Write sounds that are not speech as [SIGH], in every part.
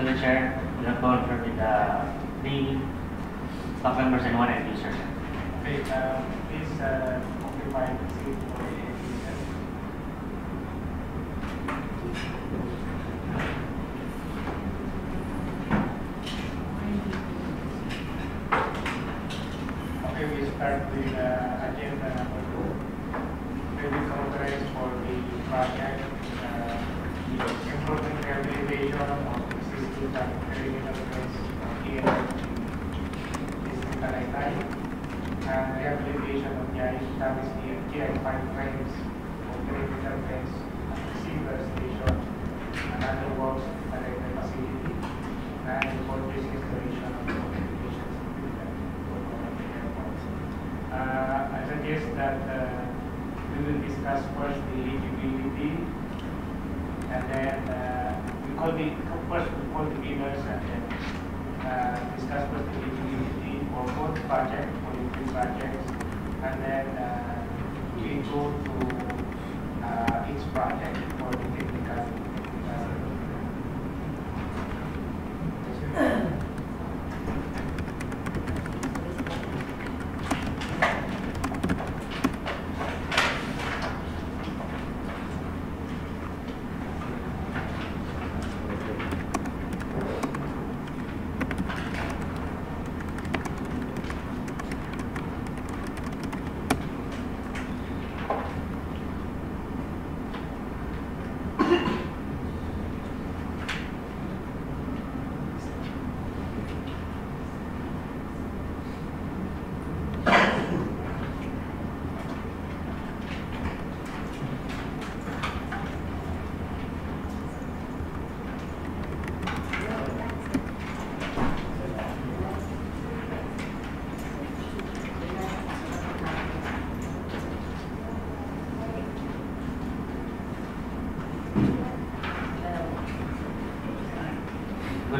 to the chair, we have confirmed with the three staff members and one end user. Okay, uh, please uh, occupy the seat for the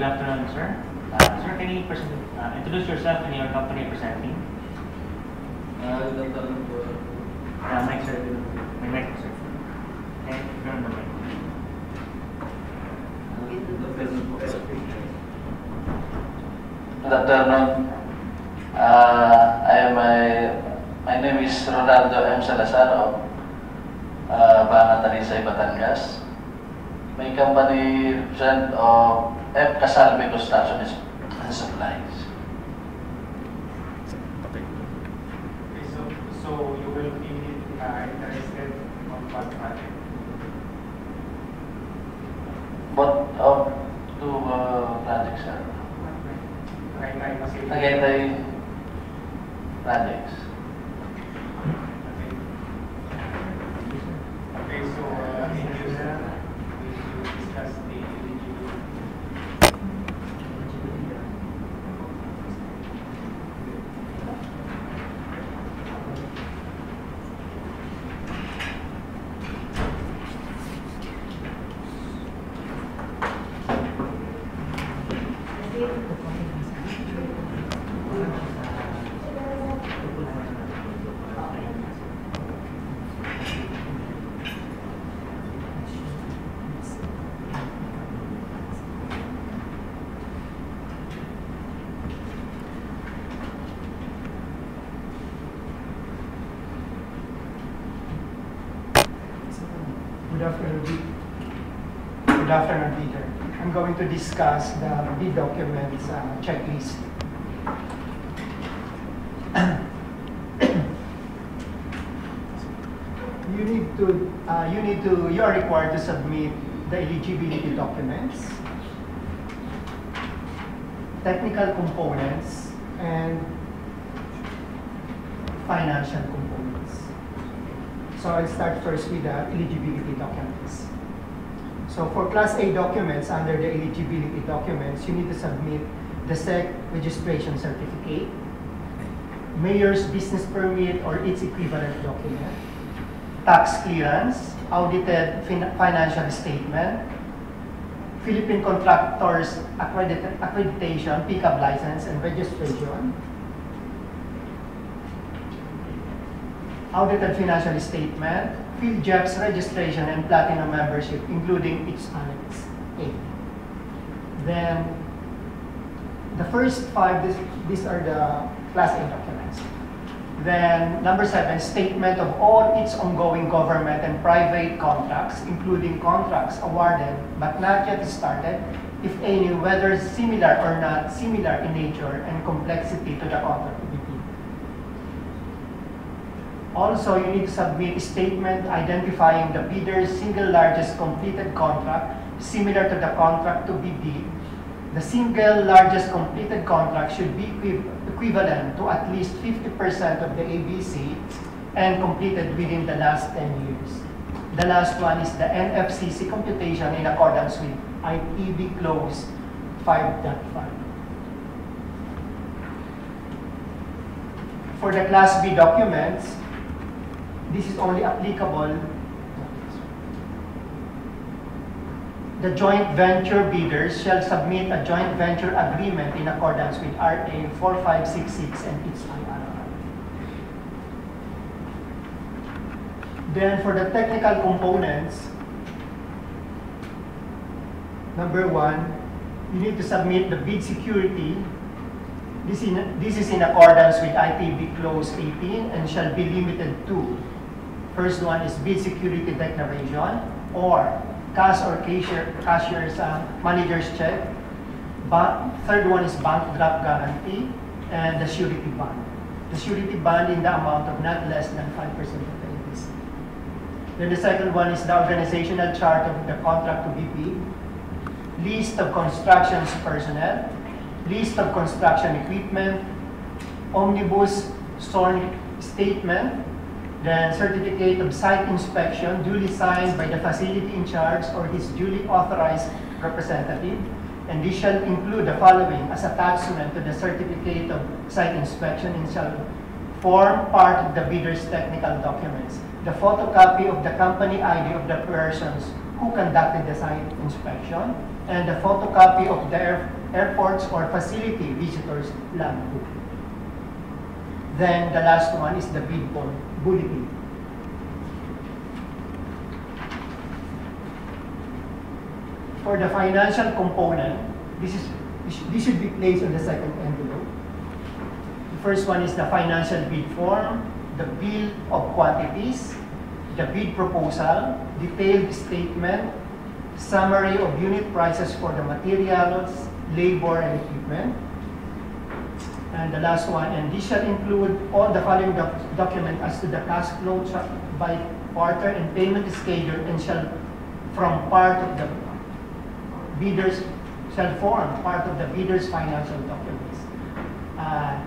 Good afternoon, sir. Uh, sir, can you uh, introduce yourself Both of two uh, projects, sir. Tagaytay Facility. Good afternoon, Peter. I'm going to discuss the bid documents uh, checklist. [COUGHS] You need to, uh, you need to, you are required to submit the eligibility documents, technical components, and financial components. So I'll start first with the eligibility documents. So for Class A documents, under the eligibility documents, you need to submit the SEC registration certificate, mayor's business permit or its equivalent document, tax clearance, audited fin- financial statement, Philippine contractors accredit- accreditation, pickup license and registration, audited financial statement, PhilJEP's registration and platinum membership, including its annex A. Then, the first five, this, these are the Class A documents. Then, number seven, statement of all its ongoing government and private contracts, including contracts awarded but not yet started, if any, whether similar or not similar in nature and complexity to the contract to be. Also, you need to submit a statement identifying the bidder's single largest completed contract similar to the contract to be bid. The single largest completed contract should be equi- equivalent to at least 50% of the ABC and completed within the last 10 years. The last one is the NFCC computation in accordance with ITB Clause 5.5. For the Class B documents, this is only applicable the joint venture bidders shall submit a joint venture agreement in accordance with RA 4566 and its IRR. Then for the technical components, number one, you need to submit the bid security. This, in, this is in accordance with ITB Clause 18 and shall be limited to First one is bid security declaration or cash or cashier, cashier's uh, manager's check. But third one is bank draft guarantee and the surety bond. The surety bond in the amount of not less than 5% of the ABC. Then the second one is the organizational chart of the contract to bid, list of constructions personnel, list of construction equipment, omnibus sworn statement, then certificate of site inspection duly signed by the facility in charge or his duly authorized representative. And this shall include the following as attachment to the certificate of site inspection and shall form part of the bidder's technical documents. The photocopy of the company ID of the persons who conducted the site inspection and the photocopy of the air- airport's or facility visitors logbook. Then the last one is the bid bond bulletin. For the financial component, this is this should be placed on the second envelope. The first one is the financial bid form, the bill of quantities, the bid proposal, detailed statement, summary of unit prices for the materials, labor, and equipment, and the last one, and this shall include all the following doc- document as to the cash flow by quarter and payment schedule and shall from part of the bidders, shall form part of the bidder's financial documents. Uh,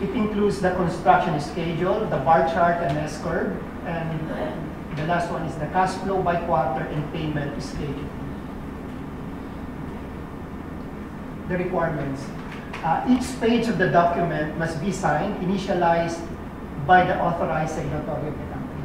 It includes the construction schedule, the bar chart and S curve, and the last one is the cash flow by quarter and payment schedule. The requirements. Uh, each page of the document must be signed, initialized by the authorized signatory of the company.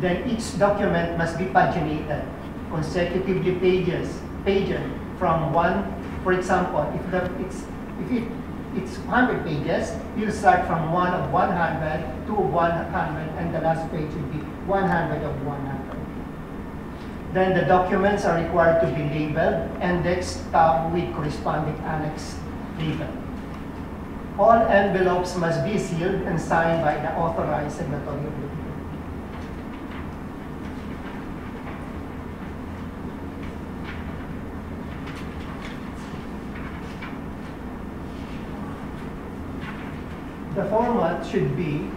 Then each document must be paginated, consecutively pages, pages from one, for example, if the, it's, if it, it's 100 pages, you'll start from one of 100 to 100, and the last page will be 100 of 100. Then the documents are required to be labeled, and indexed, tabbed with corresponding annex All envelopes must be sealed and signed by the authorized signatory of the bidder. The format should be,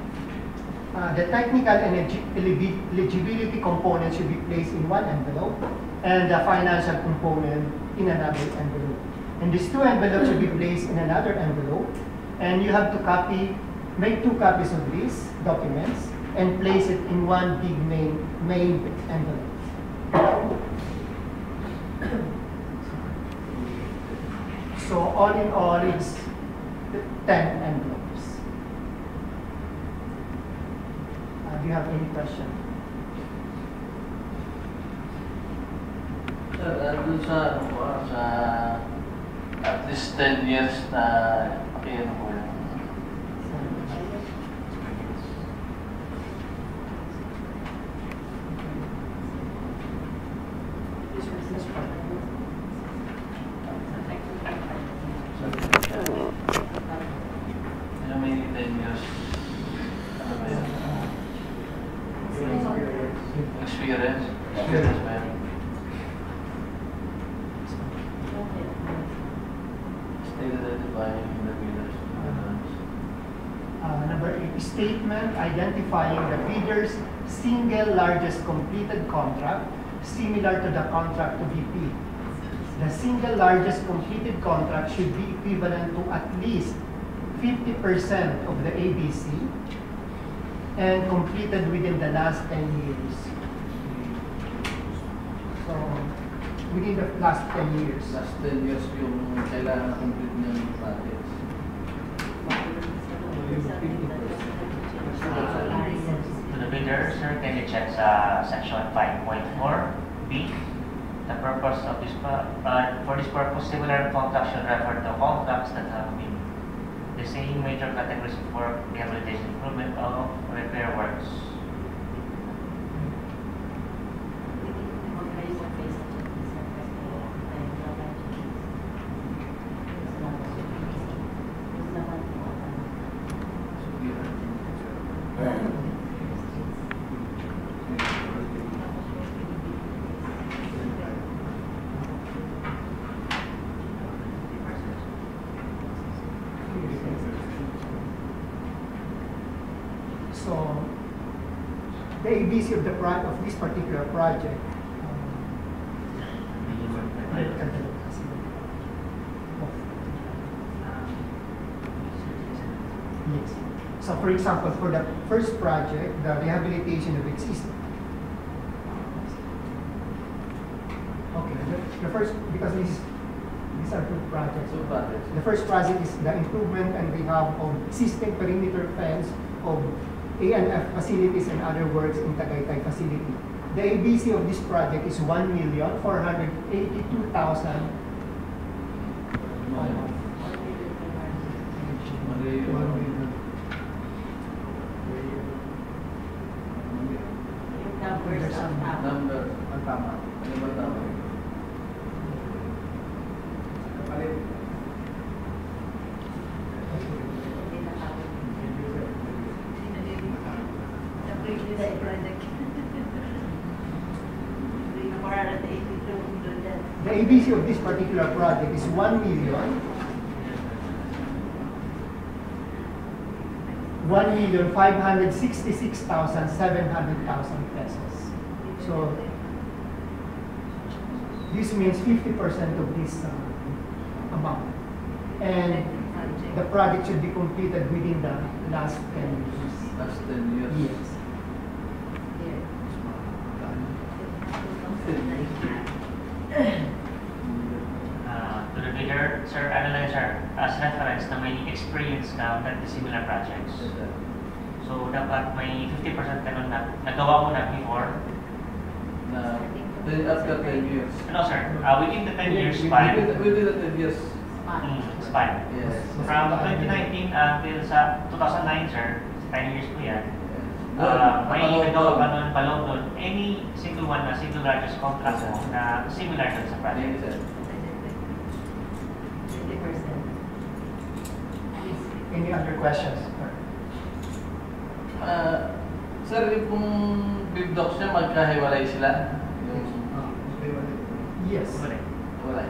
uh, the technical and eligi- eligi- eligibility component should be placed in one envelope, and the financial component in another envelope. And these two envelopes should be placed in another envelope, and you have to copy, make two copies of these documents, and place it in one big main, main envelope. So all in all, it's ten envelopes. Uh, do you have any question? Sir, uh, at least 10 years na ano po yun. contract similar to the contract to be. The single largest completed contract should be equivalent to at least 50% of the ABC and completed within the last 10 years. So, within the last 10 years. Last 10 years yung kailangan complete ng package. 50% leader, sir, can you check sa uh, section 5.4b? The purpose of this, uh, for this purpose, similar contracts should refer to contracts that have been the same major categories of rehabilitation improvement, or repair works. The ABC of the of this particular project. Yes. So for example, for the first project, the rehabilitation of existing. Okay, the, the first, because these, these are two projects. So projects. The first project is the improvement and rehab of existing perimeter fence of ANF facilities and other works in Tagaytay facility. The ABC of this project is 1,482,000. 1,566,700,000 pesos. So this means 50% of this uh, amount. And the project should be completed within the last 10 years. Last 10 years. Yes. May experience na with the similar projects. Yes. So, dapat may 50% ka nun na nagawa mo na before. Na, then after 10 years. Ano sir, uh, within the 10 years Within- span, Within the 10 years. mm, span. Yes. From 2019 until sa 2009 sir, 10 years po yan. Yes. Uh, may nagawa ka nun, paloob nun, any single one na single largest contract mo na similar dun sa project. you, sir. Any other questions? Ah, sir, yung pong big dogs niya, magkahiwalay sila? Yung... Yes. Correct. Wala.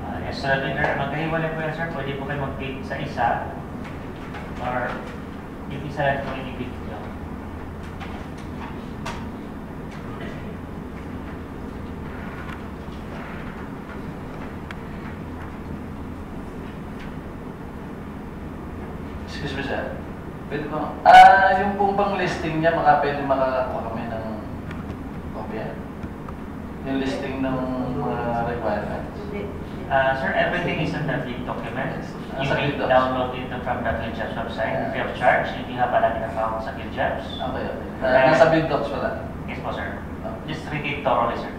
Uh, yes, sir, magkahiwalay po yan sir, pwede po kayo mag-bid sa isa or yung isa lang po yung i-bid nyo. Excuse me, sir. Pwede ba? Ah, yung pong bang listing niya, maka pwede makakakuha kami ng kopya? Yung listing ng mga requirements. Uh, sir, everything is in the bid document. You Nasa may download it from the PhilJobs website, free of charge. If you have a login account sa PhilJobs. Okay, okay. Ah, nasa bid docs wala. Yes po, sir. Ah. Just read it thoroughly, sir.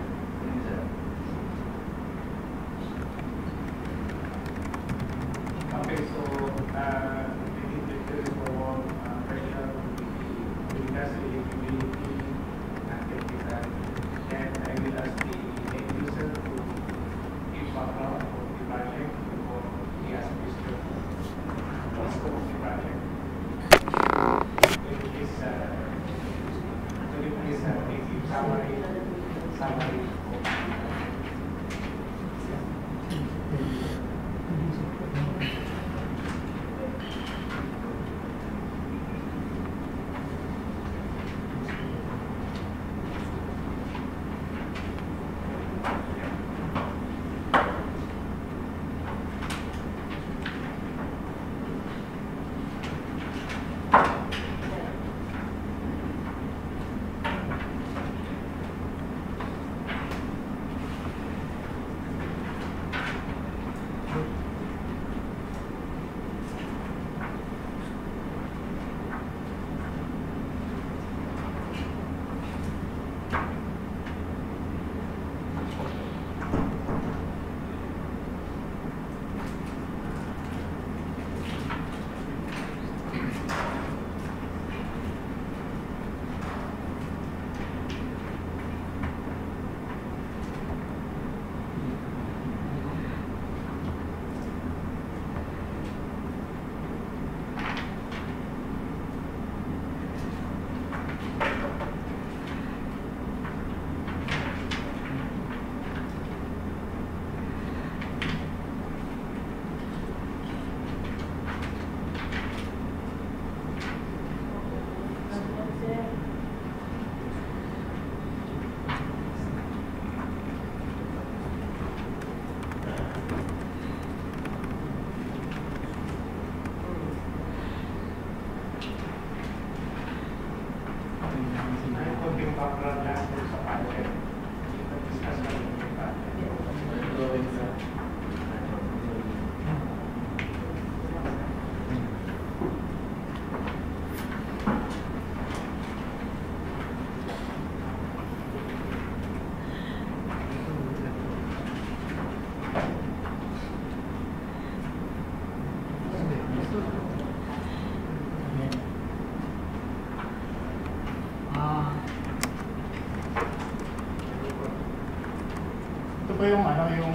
Yung ano yung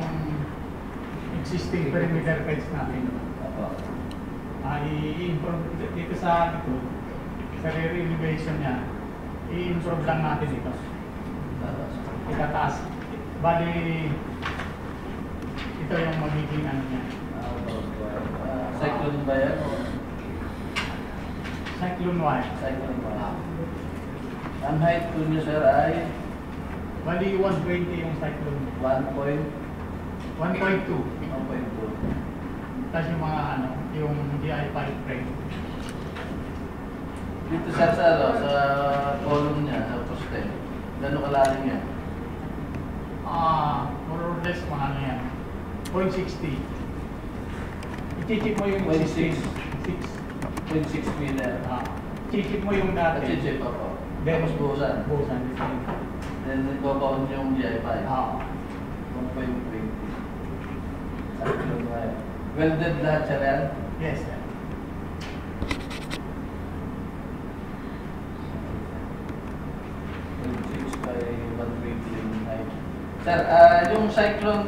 existing perimeter fence natin? Apo. Ah, i-improve dito sa dito sa rear elevation niya. I-improve lang natin ito. Itataas. Bali ito yung magiging ano niya. Cyclone ba yan? Cyclone wire. Cyclone ba? Ang height po niyo sir ay Bali 120 yung cyclone. 1 point 1.2. 1.2. Tapos yung mga ano, yung DI5 frame. Dito sir sa, ano, sa column niya, sa poste. Gano'ng kalalim yan? Ah, more or less mga ano yan. 0.60. I-check mo yung 0.6. 6. 0.6 meter. Ah, check mo yung At dati. chip pa po. Then, Tapos buhusan. Buhusan. Then nagbabaon yung GI5. Oo. 1.20. Welded lahat siya rin? Yes, sir. Sir, uh, yung cyclone,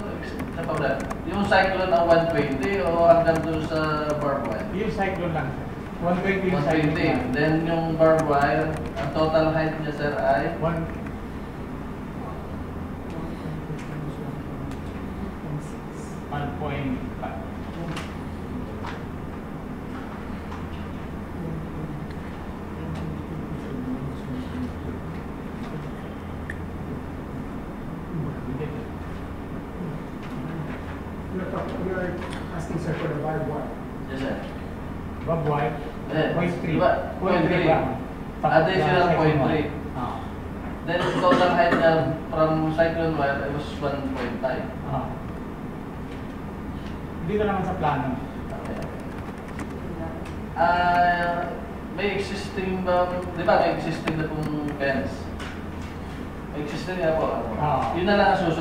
sa pabla, yung cyclone ang 120 o hanggang doon sa barbed wire? Yung cyclone lang, sir. 120 yung cyclone. Then yung barbed wire, ang total height niya, sir, ay? 1 point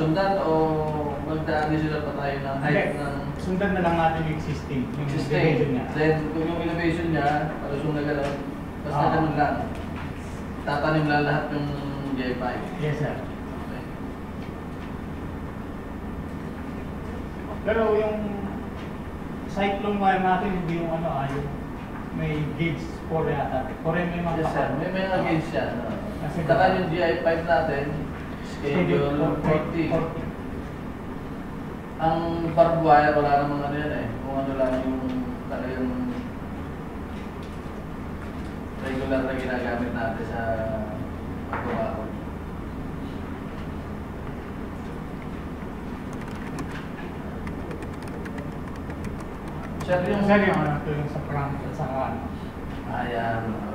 Yun na lang ang susundan o magda-additional pa tayo ng height Hindi. ng Sundan na lang natin yung existing. Yung existing. niya. Then kung yung elevation niya, palusong na gano'n, basta Ah. ganun lang. Tatanim lang lahat yung J5. Yes, sir. Okay. Pero yung cyclone wire natin, hindi yung ano ah, yung may gauge 4 yata. 4 may mga Yes sir, may mga gauge yan. no? Kasi- Saka yung GI5 natin, Schedule 40. Ang barbed wire, wala namang ano yan eh. Kung ano lang yung talagang regular na ginagamit natin sa pagbabaho. Sir, yung Sir, yung ano, tulong sa prank at saka ano. Ayan.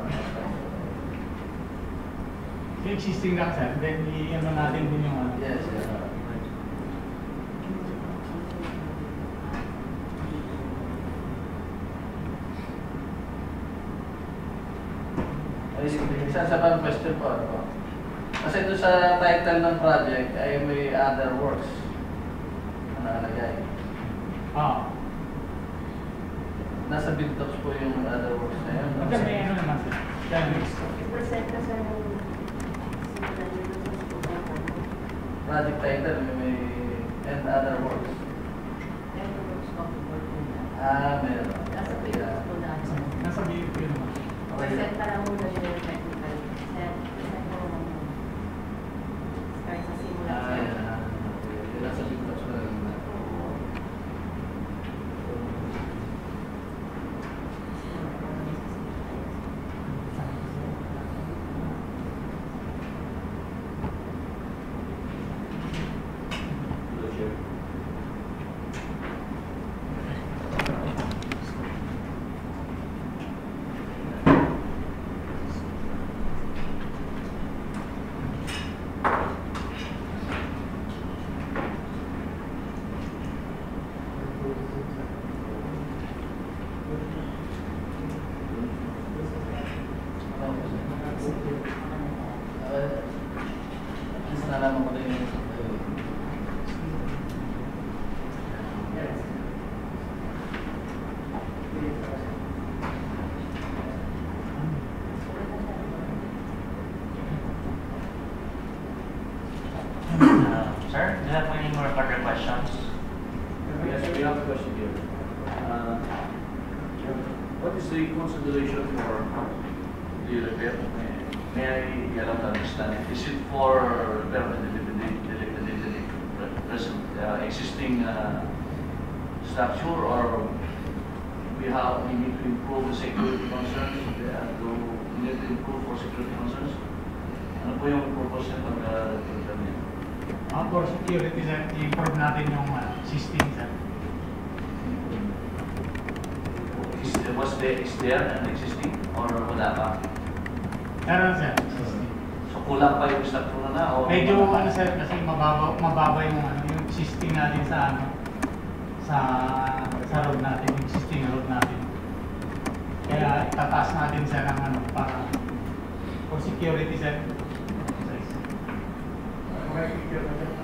Yung existing lang sir, then i-ano natin din yung ano. Yes, yes. Ay, isa sa pang question po. Ano? Kasi doon sa title ng project ay may other works. Ano nakalagay? Oo. Nasa Bintox po yung other works na yun. Kasi may ano naman sir. Then, I-present ka Project title may, may and other works. Then, works of the nila. Ah, meron. Nasa Pilipinas po na. nasa BFP naman. Present pa lang muna yung present uh, existing uh, structure or we have, we need to improve the security concerns, uh, to, we need to improve for security concerns? Ano po yung purpose nito ng repair niya? Uh, for security sir, i-improve natin yung uh, system sir. Is, was there, is there an existing or wala pa? Meron sir, system. So kulang pa yung structure na o? Medyo ano sir, kasi mababa, mababa yung, ano, existing natin sa ano, sa sa road natin, existing road natin. Kaya itataas natin sir ang ano, para for security sir. Yun.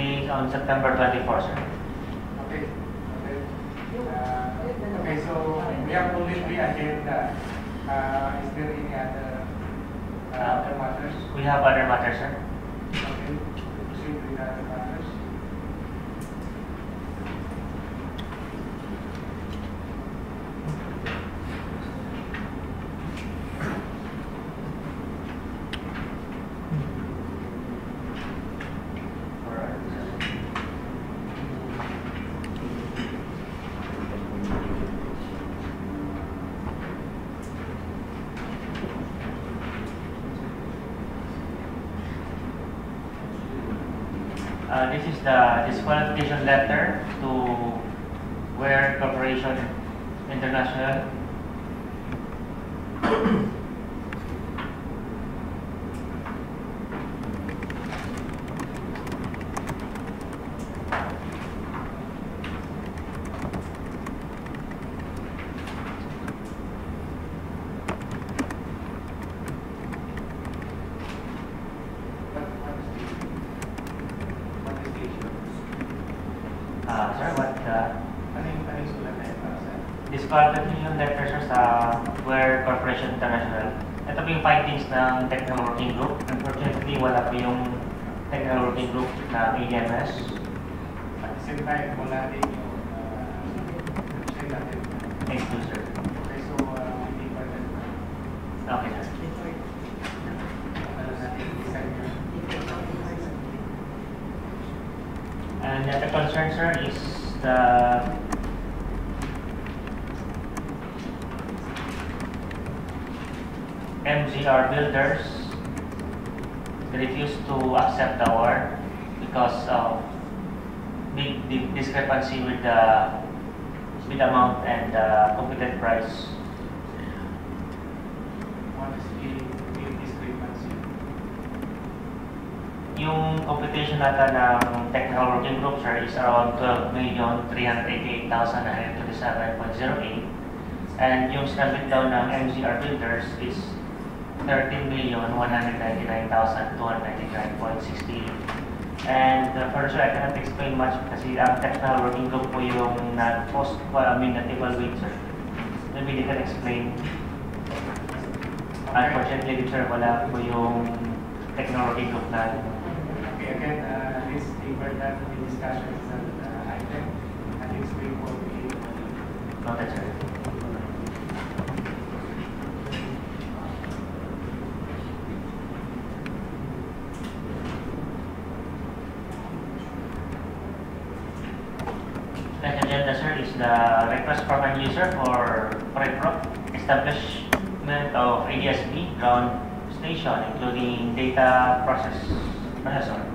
meet on September 24th. Okay. Okay. Uh, okay, so we have only three agenda. Uh, is there any other, uh, other matters? We have other matters, sir. elders 199,299.16. And uh, sure I cannot explain much kasi ang technical working group po yung nag-post ko, I mean, na table waiter. Maybe they can explain. Unfortunately, teacher, wala po yung technical working group na. Okay, again, uh, this paper that we discussed is an uh, item. I think it's very important. No, that's right. current user for PREPROC, establishment of ADSB ground station, including data process processor.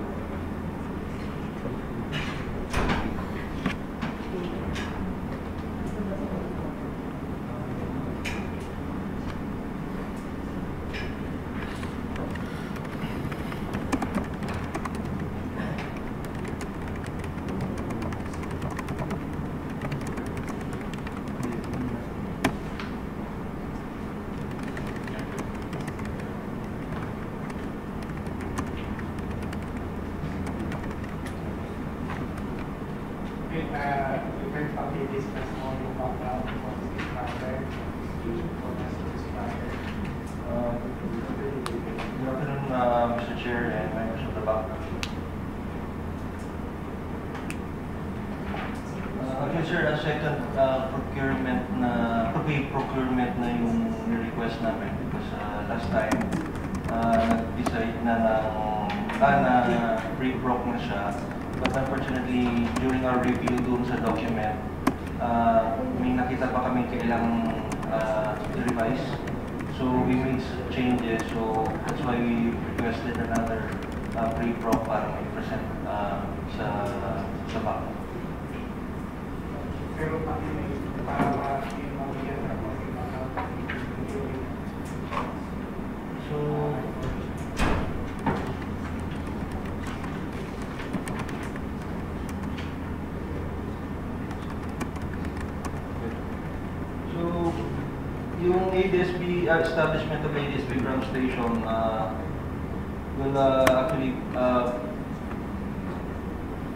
Establishment of ADSB ground station uh, will uh,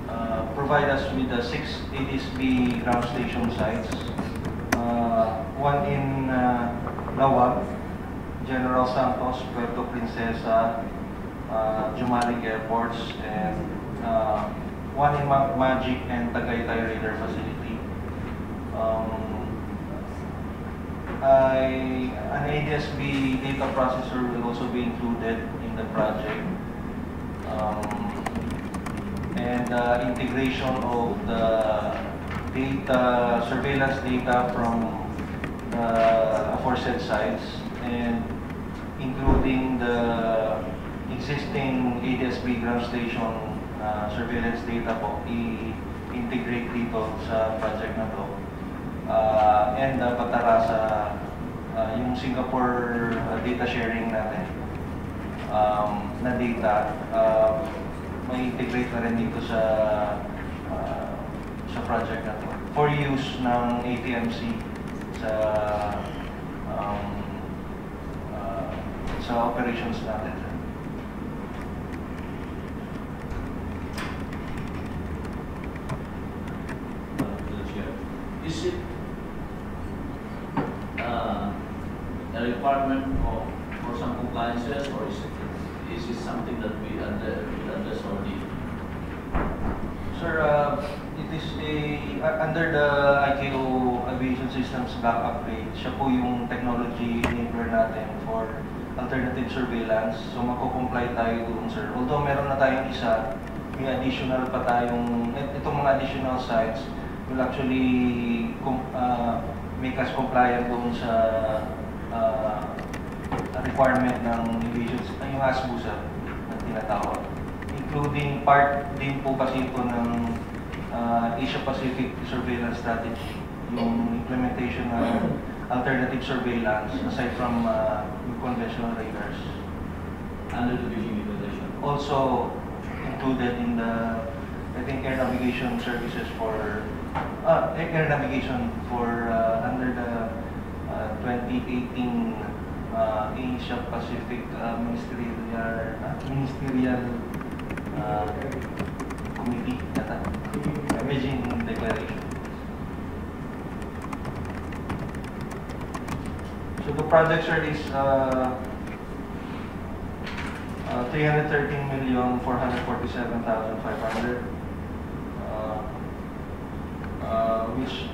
uh, provide us with the six ADSB ground station sites. Uh, one in uh, Lawag, General Santos, Puerto Princesa, uh, Jumalik Airports, and uh, one in Ma- Magic and Tagaytay Radar Facility. Um, I, an ADSB data processor will also be included in the project. Um, and uh, integration of the data, surveillance data from the aforesaid sites and including the existing ADSB ground station uh, surveillance data po i-integrate dito sa project na to. Uh, and uh, patara sa uh, yung Singapore uh, data sharing natin um, na data uh, may integrate na rin dito sa uh, sa project na to for use ng ATMC sa um, uh, sa operations natin. Is it uh, a requirement for, for some compliances or is it, is it something that we we under the ICAO Aviation Systems Backup Rate, siya po yung technology enabler natin for alternative surveillance. So magko-comply tayo doon, sir. Although meron na tayong isa, may additional pa tayong, et- itong mga additional sites will actually uh, make us compliant doon sa uh, requirement ng aviation, ay, yung ASBO, sir, na tinatawag including part din po kasi ito ng uh, Asia-Pacific Surveillance Strategy, yung implementation ng alternative surveillance aside from uh, conventional radars. Under the Beijing Declaration? Also included in the, I think, air navigation services for, uh, air navigation for uh, under the uh, 2018 uh, Asia-Pacific uh, Ministerial, uh, Ministerial uh, Committee, yata. Beijing Declaration. So the project, is uh, uh, 313 million 447,500, uh, uh, which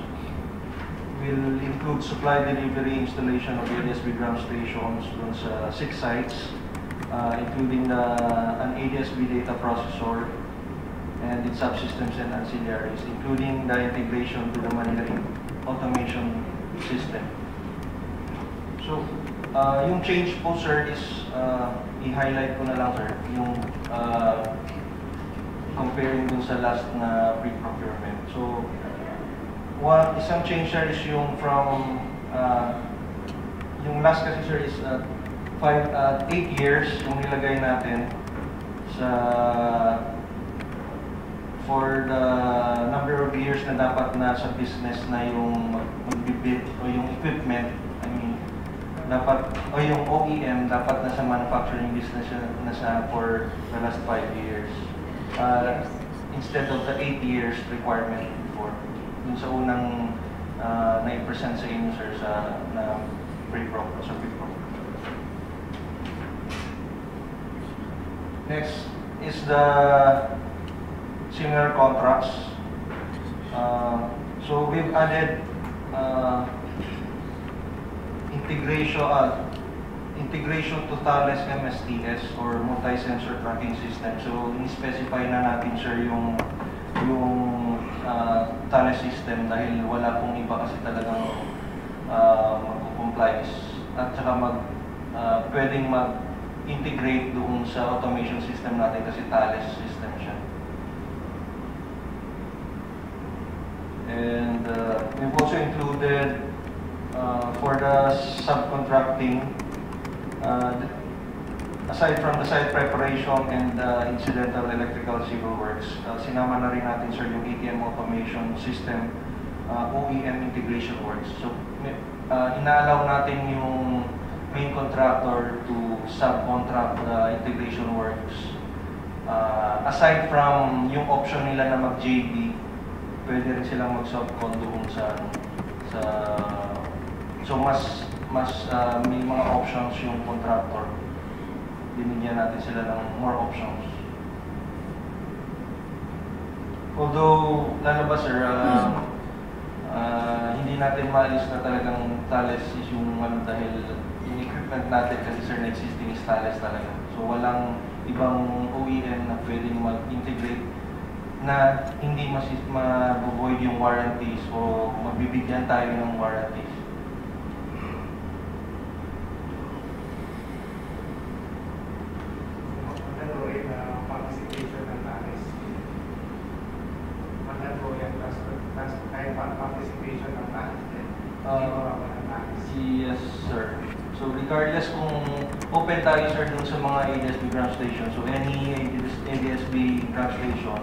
will include supply delivery installation of ADSB ground stations dun sa six sites, uh, including the, an ADSB data processor and its subsystems and ancillaries, including the integration to the Manila automation system. So, uh, yung change po sir is, uh, i-highlight ko na lang sir, yung uh, comparing dun sa last na pre-procurement. So, one, isang change sir is yung from, uh, yung last kasi sir is uh, five, uh, eight years yung nilagay natin sa for the number of years na dapat nasa business na yung mag- magbibid o yung equipment, I mean, dapat, o yung OEM, dapat nasa manufacturing business siya nasa for the last five years. Uh, instead of the eight years requirement before. Dun sa unang uh, na-present sa inyo, sir, sa na pre-pro, sa pre-pro. Next is the similar contracts. Uh, so we've added uh, integration uh, integration to Thales MSTS or multi-sensor tracking system. So in-specify na natin sir yung yung uh, Thales system dahil wala pong iba kasi talagang uh, mag-comply at saka mag uh, pwedeng mag-integrate doon sa automation system natin kasi Thales system siya. And uh, we've also included uh, for the subcontracting, uh, aside from the site preparation and uh, incidental electrical civil works, uh, sinama na rin natin sir yung ATM automation system, uh, OEM integration works. So, uh, inaalaw natin yung main contractor to subcontract the integration works. Uh, aside from yung option nila na mag-JV, pwede rin silang mag-subcon doon sa sa so mas mas uh, may mga options yung contractor. Binigyan natin sila ng more options. Although lalabas sir uh, uh, hindi natin maalis na talagang Thales is yung ano dahil yung equipment natin kasi sir na existing is Thales talaga. So walang ibang OEM na pwedeng mag-integrate na hindi mas ma-void yung warranties o magbibigyan tayo ng warranties. Uh, participation ng ng Talis din. Ah. Yes, sir. So regardless kung open tayo sir dun sa mga ADSB ground station, so any ADSB ground station,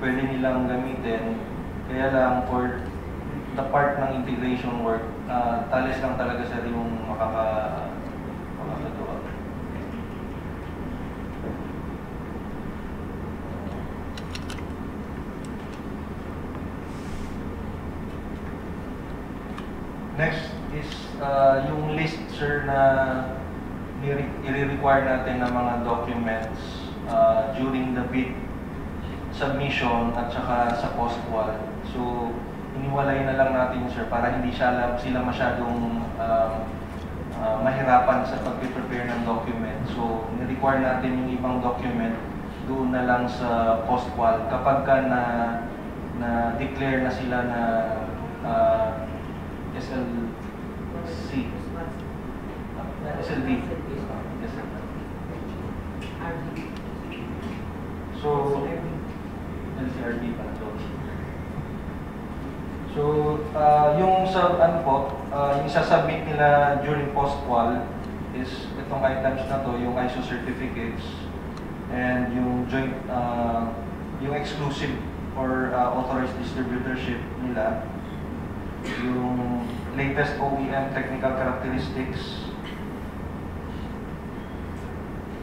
pwede nilang gamitin. Kaya lang for the part ng integration work, uh, Thales lang talaga sir yung makaka makakagawa. Next is uh, yung list, sir, na nire- i-require natin ng mga documents uh, during the bid submission at saka sa post-wall. So, iniwalay na lang natin, sir, para hindi siya, sila masyadong um, uh, mahirapan sa pag-prepare ng document. So, ni-require natin yung ibang document doon na lang sa post-wall. Kapag ka na, na declare na sila na uh, SLC, uh, SLD. Yes, sir. So, LCRD pa to. So, uh, yung sa ano po, uh, yung sasubmit nila during post-qual is itong items na to, yung ISO certificates and yung joint, uh, yung exclusive or uh, authorized distributorship nila, yung latest OEM technical characteristics,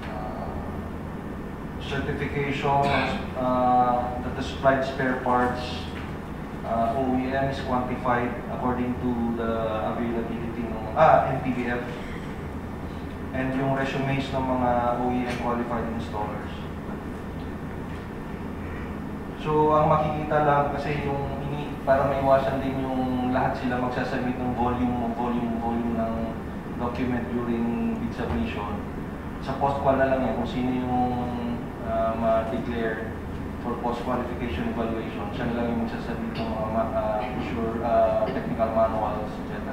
uh, certification uh, that the supplied spare parts uh, OEM is quantified according to the availability ng ah, NPBF and yung resumes ng mga OEM qualified installers. So, ang makikita lang kasi yung ini para maiwasan din yung lahat sila magsasubmit ng volume, volume, volume ng document during bid submission. Sa post-qual na lang yan kung sino yung uh, ma-declare for post-qualification evaluation. Siya lang yung magsasubmit ng mga uh, sure, uh, technical manuals, etc.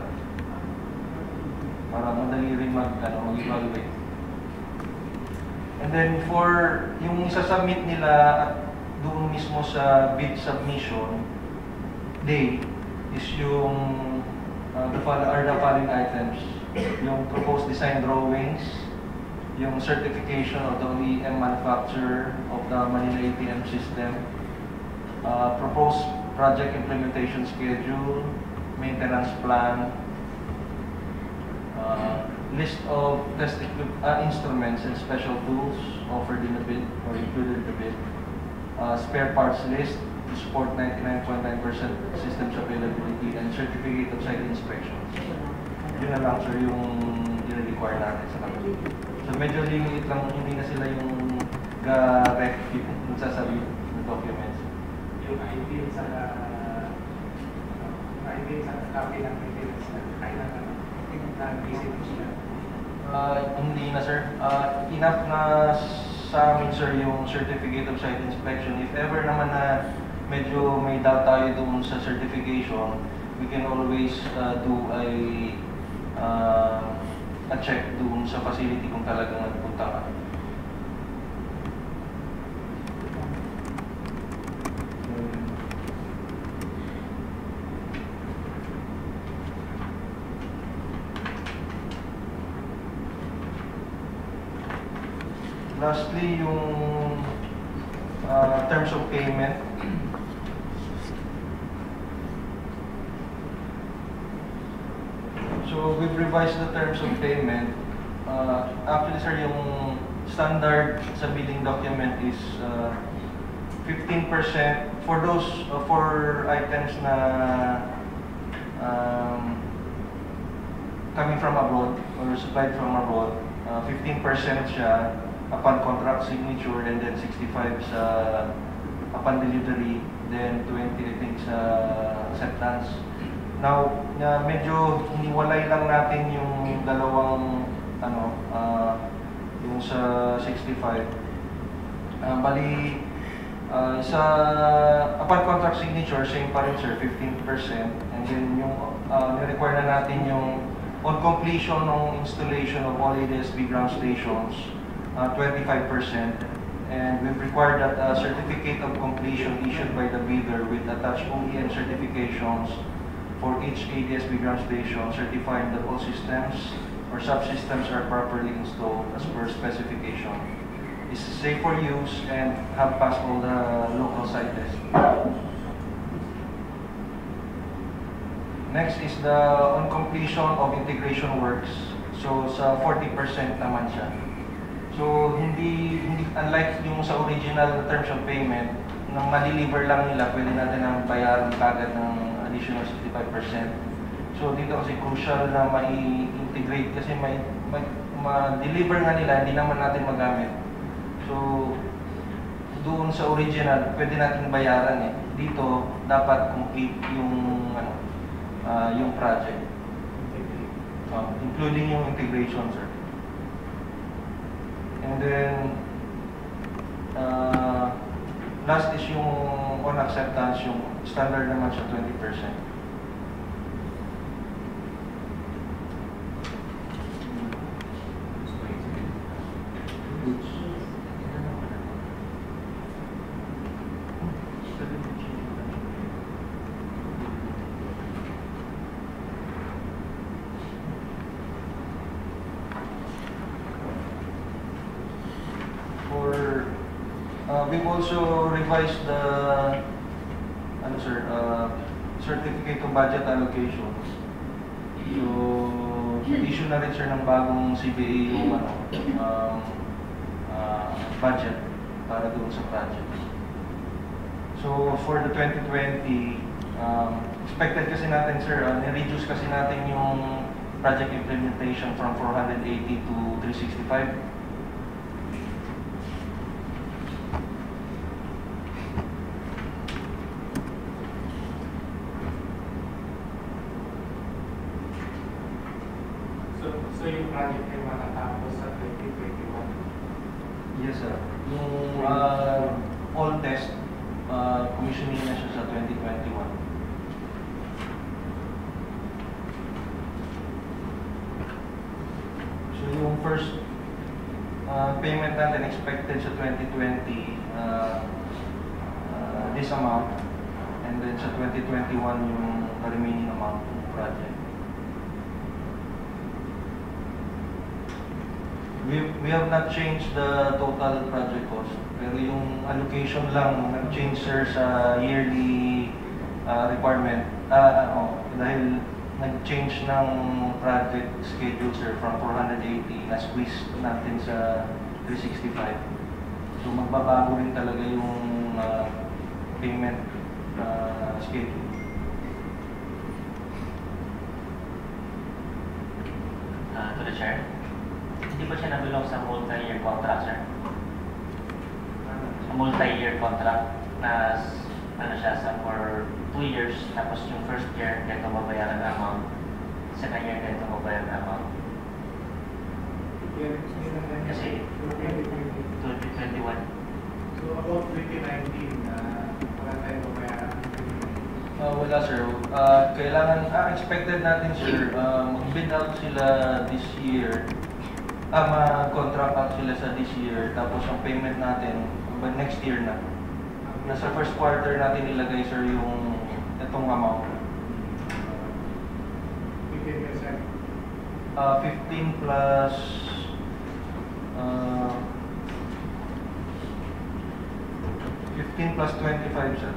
Para madali rin mag, ano, mag-evaluate. And then for yung isasubmit nila at doon mismo sa bid submission day is yung uh, the are the following items. Yung proposed design drawings, yung certification of the OEM manufacturer of the Manila ATM system, uh, proposed project implementation schedule, maintenance plan, uh, list of test uh, instruments and special tools offered in the bid or included in the bid, uh, spare parts list to support 99.9% systems availability and certificate of site inspections. Yun na lang sir yung i-require natin sa. So medyo limited lang, hindi na sila yung ga-ref yung sasabi ng documents. Yung ID sa uh, ID sa copy ng maintenance na kailangan na visit sila. Uh, hindi na sir. Uh, enough na sa amin sir yung certificate of site inspection. If ever naman na medyo may doubt tayo doon sa certification, we can always uh, do a uh, a-check doon sa facility kung talagang nagpunta ka. Lastly, yung uh, terms of payment. Revised the terms of payment. Uh, actually, sir, yung standard sa billing document is uh, 15% for those uh, for items na um, coming from abroad or supplied from abroad. Uh, 15% siya upon contract signature and then 65 sa upon delivery, then 20 I think sa acceptance. Now, na medyo hiniwalay lang natin yung dalawang ano, ah, yung sa 65. Ah, bali ah, sa upon contract signature, same pa rin sir, 15%. And then yung uh, require na natin yung on completion ng installation of all ADSB ground stations, uh, 25%. And we've required that a certificate of completion issued by the bidder with attached OEM certifications for each ADSB ground station certifying that all systems or subsystems are properly installed as per specification. Is safe for use and have passed all the local site tests. Next is the on completion of integration works. So sa 40% naman siya. So hindi hindi unlike yung sa original terms of payment, nang ma-deliver lang nila, pwede natin ang bayaran kagad ng additional 65%. So dito kasi crucial na mai-integrate kasi may, may ma-deliver nga nila, hindi naman natin magamit. So doon sa original, pwede natin bayaran eh. Dito dapat complete yung ano, ah, yung project. Um, including yung integration, sir. And then, uh, last is yung on acceptance, yung standard naman siya 20%. For, uh, we've also revised the, ano sir, uh, certificate of budget allocation. So, issue na rin sir ng bagong CBA yung ano, um, uh, budget para doon sa project. So, for the 2020, um, expected kasi natin sir, uh, ni-reduce kasi natin yung project implementation from 480 to 365. So, so yung project ay matatapos sa 2021. Yes, sir. Yung uh, all test, uh, commissioning na siya sa 2021. So yung first uh, payment natin expected sa 2020, uh, uh, this amount, and then sa 2021 yung the remaining amount ng project. We, have not changed the total project cost, pero yung allocation lang nag-change sir sa yearly uh, requirement. Ah, ano, dahil nag-change ng project schedule sir from 480 na squeeze natin sa 365. So magbabago rin talaga yung uh, payment uh, schedule. Uh, to the chair. Ba siya nabilong sa multi-year contract, sir? Sa multi-year contract na ano siya sa for two years, tapos yung first year, ganito mabayaran na amount. Second year, ganito amount. Yun ang ganyan. Kasi, So, 2020. 2021. So, about 2019, uh, wala tayong babayaran. Ah, wala sir. Ah, kailangan, ah, expected natin sir, ah, mag-bid out sila this year. Ah, mag-contract out sila sa this year. Tapos ang payment natin, but next year na. Nasa first quarter natin ilagay sir yung itong amount. Percent. Ah, 15 plus ah 15 plus 25 sir.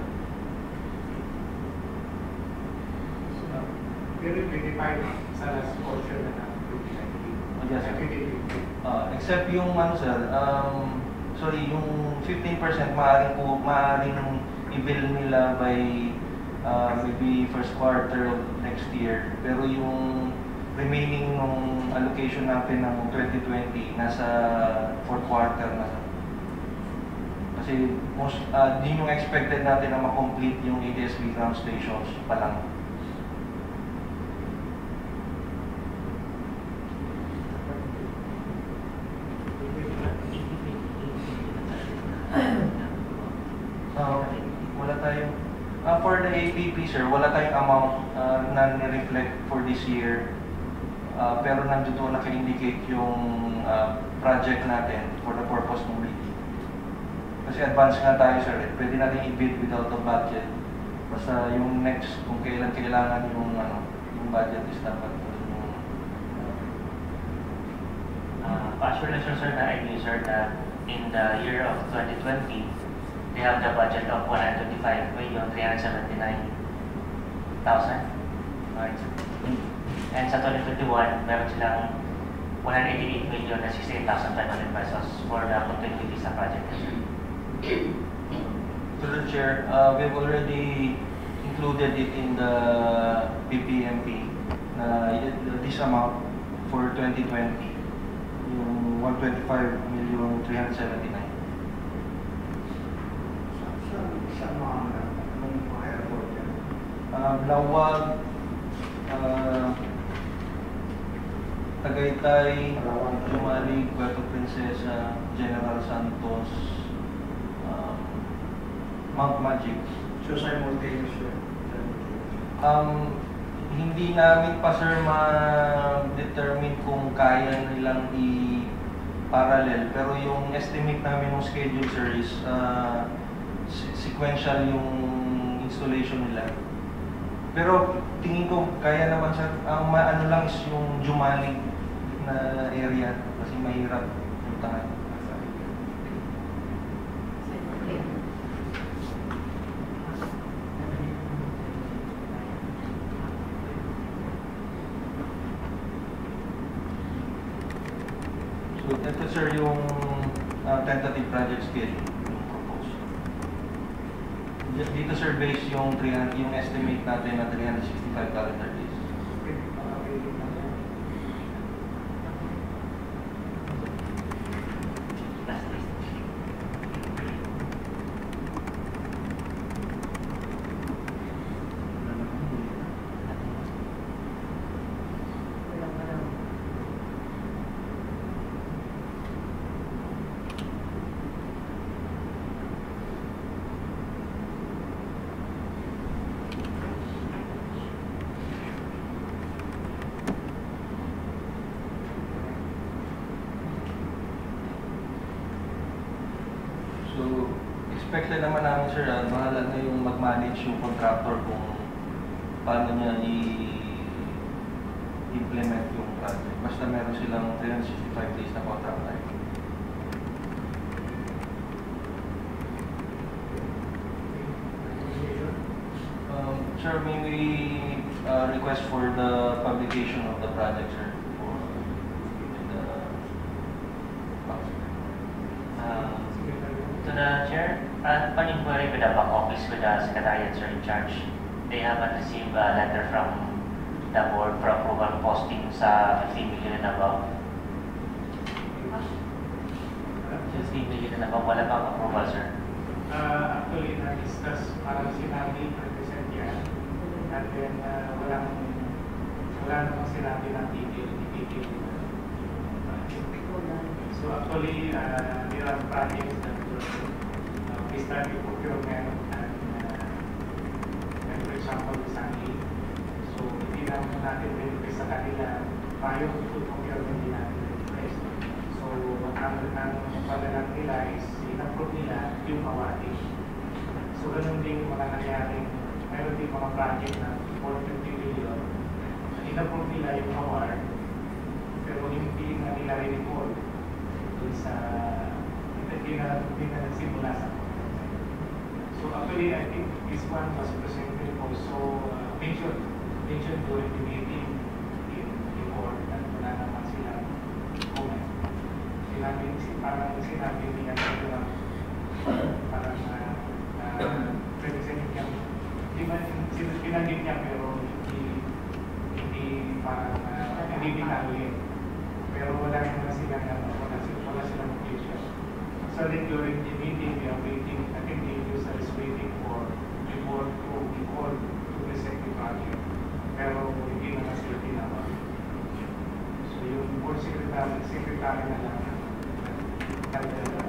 Pero twenty-five sa last portion na yes. Ah, except yung ano sir, um, sorry, yung 15% maaaring po, maaaring i-bill nila by uh, maybe first quarter of next year. Pero yung remaining nung allocation natin ng 2020 nasa fourth quarter na. Kasi most, uh, din yung expected natin na ma-complete yung ATSB ground stations pa lang. Ah, wala tayong ah, for the APP sir, wala tayong amount ah, na ni-reflect for this year. Ah, pero nandito naka-indicate yung ah, project natin for the purpose ng bid. Kasi advance nga tayo sir, eh. pwede natin i-bid without a budget. Basta yung next, kung kailan kailangan yung ano, yung budget is dapat Uh, Assure na sure, sir, na I sir, that in the year of 2020, they have the budget of 125 million 379,000. Right. And sa 2021, meron silang 188 million na 68,500 pesos for the continuity sa project. sir. To the chair, uh, we've already included it in the PPMP na y- this amount for 2020, yung 125 million 379. sa mga ng mga airport yan. Um, Lawag, uh, Tagaytay. Lumalig, Puerto Princesa, General Santos, um, Mount Magic. So simultaneous yun. Um, hindi namin pa sir ma-determine kung kaya nilang i-parallel. Pero yung estimate namin ng schedule sir is uh, se- sequential yung installation nila. Pero tingin ko kaya naman sir, ang maano lang is yung Jumalig na area. Kasi mahirap puntahan. So ito sir yung uh, tentative project schedule. yung dito sir base yung 300, yung estimate natin na 365 calendar days. Last list. Walang araw. So expected naman namin sir, ah, bahala na yung mag-manage yung contractor kung paano niya i-implement yung project. Basta meron silang 365 days na contract time. Um, sir, may we uh, request for the publication of the project, sir, the secretariat sir in charge, they haven't received a letter from the board for approval posting sa 15 million and above. 15 million and above, wala pang approval sir. Uh, actually, na-discuss, parang sinabi, represent yan. And then, uh, walang, wala namang sinabi na titil, titil. So actually, uh, there are projects that were, uh, we started procurement natin request sa kanila. Prior to procurement, hindi natin request. So, ang, ang padalang nila is in-approve nila yung awarding. So, ganun din mga nangyaring, meron din mga project na 450 million, na in-approve nila yung award, pero hindi na nila rin-report dun sa, hindi na, hindi na nagsimula sa So actually, I think this one was presented also uh, mentioned, mentioned during the meeting in the board at wala naman silang comment. Sinabi, parang sinabi niya na lang, parang uh, uh, represented niya, di ba, sin- sinanggit niya pero hindi, hindi parang, uh, hindi binanggit. Pero wala naman silang, ano, wala silang, wala silang objection. So then during the meeting, we are waiting, I think the user is waiting for the board to be called to present the project. Pero hindi naman sila tinawag. So yung board secretary, secretary na lang Thank you.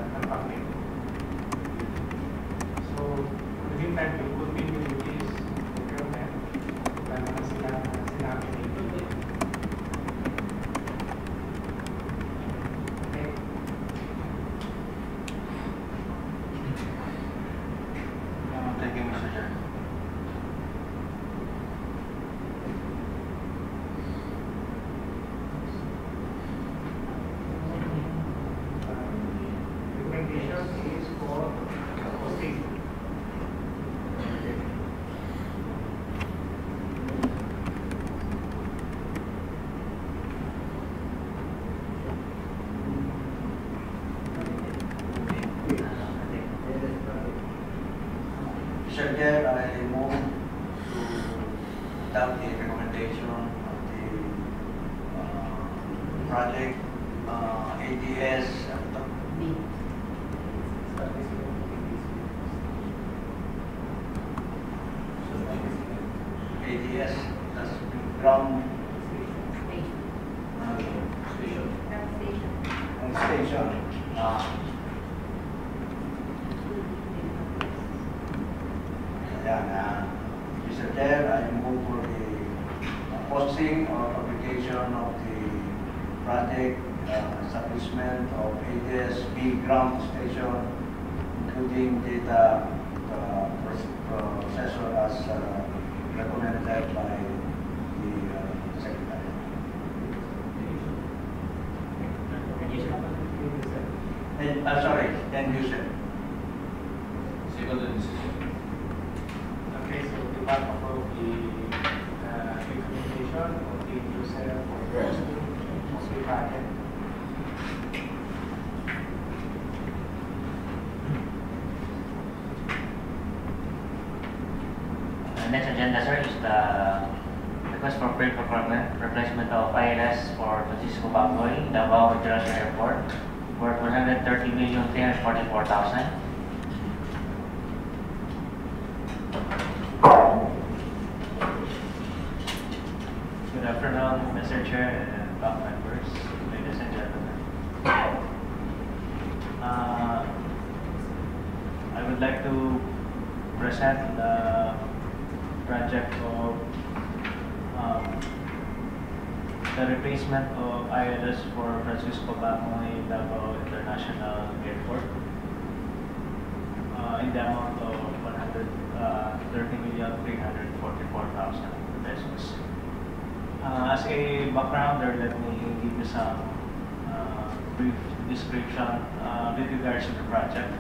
Description uh, with regards to the project.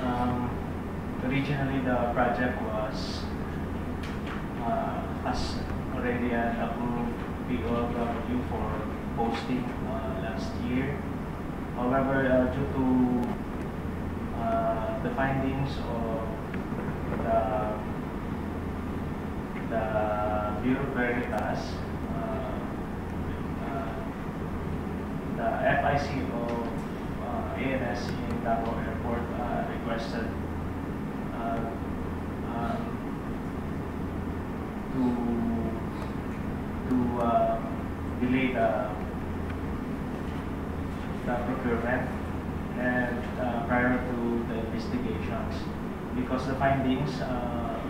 Um, originally, the project was has already an approved POW for posting uh, last year. However, uh, due to the findings of the the Bureau Veritas, uh, uh, the FIC of ANS in Davao Airport requested uh, um, to to uh, delay the the procurement and uh, prior to the investigations. Because the findings uh,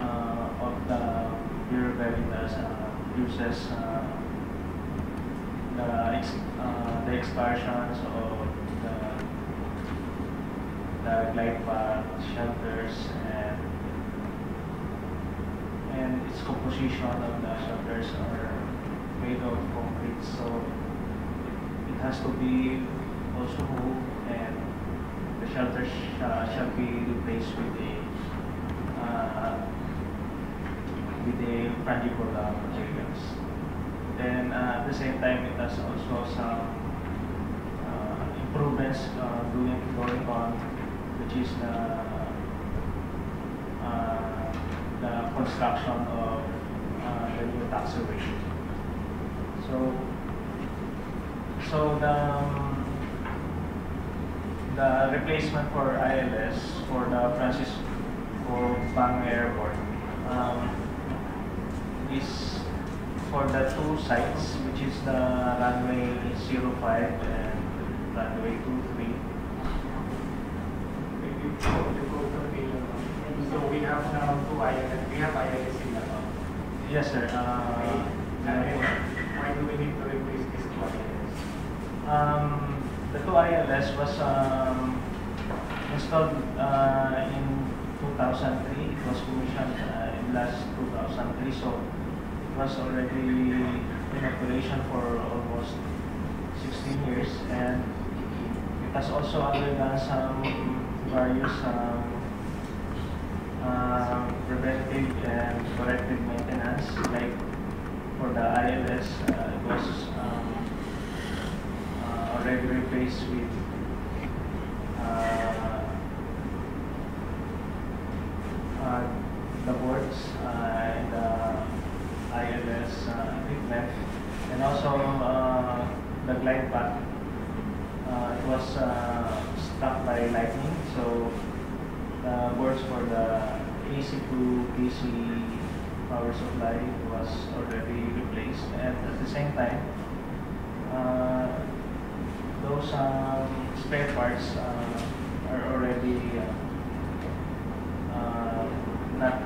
uh, of the Bureau Veritas uh, uses the, ex, the excursions of glide path, shelters, and and its composition of the shelters are made of concrete, so it, has to be also moved and the shelters uh, shall be replaced with a uh, with the fungible uh, materials. Then uh, at the same time, it has also some uh, improvements uh, doing going on, which is the uh, the construction of uh, the new taxiway. So, so the um, the replacement for ILS for the Francis for Bang Airport um, is for the two sites, which is the runway 05 and runway 23. Maybe before you go to the, uh, so we have now two ILS, we have ILS in the town. Yes, sir. Uh, why do we need to replace these two ILS? Um, the two ILS was um, installed uh, in 2003. It was commissioned uh, in last 2003, so it was already in operation for almost 16 years, and it has also undergone some various um, um, preventive and corrective maintenance, like for the ILS, uh, it was um, uh, already replaced with uh, uh, the boards uh, and the ILS uh, equipment, and also the glide path. It was struck by lightning, so the boards for the AC to DC power supply was already replaced, and at the same time, uh, those um, spare parts uh, are already uh, uh, not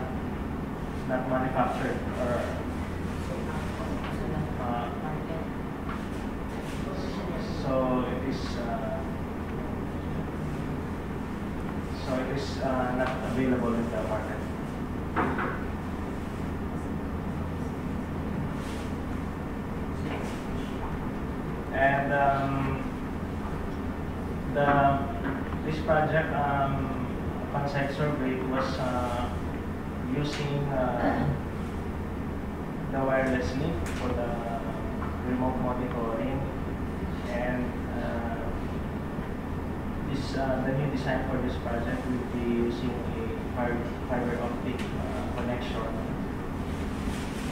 not manufactured or uh, so it is uh, so it is uh, not available in the market. And um, the this project um, upon site survey was uh, using uh, the wireless link for the remote monitoring and uh, this uh, the new design for this project will be using a fiber, fiber optic uh, connection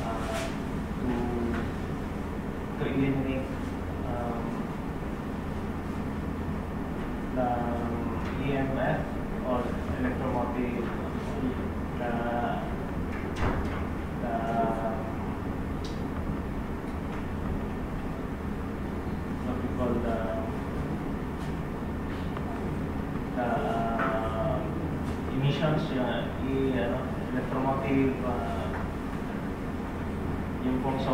uh, to to eliminate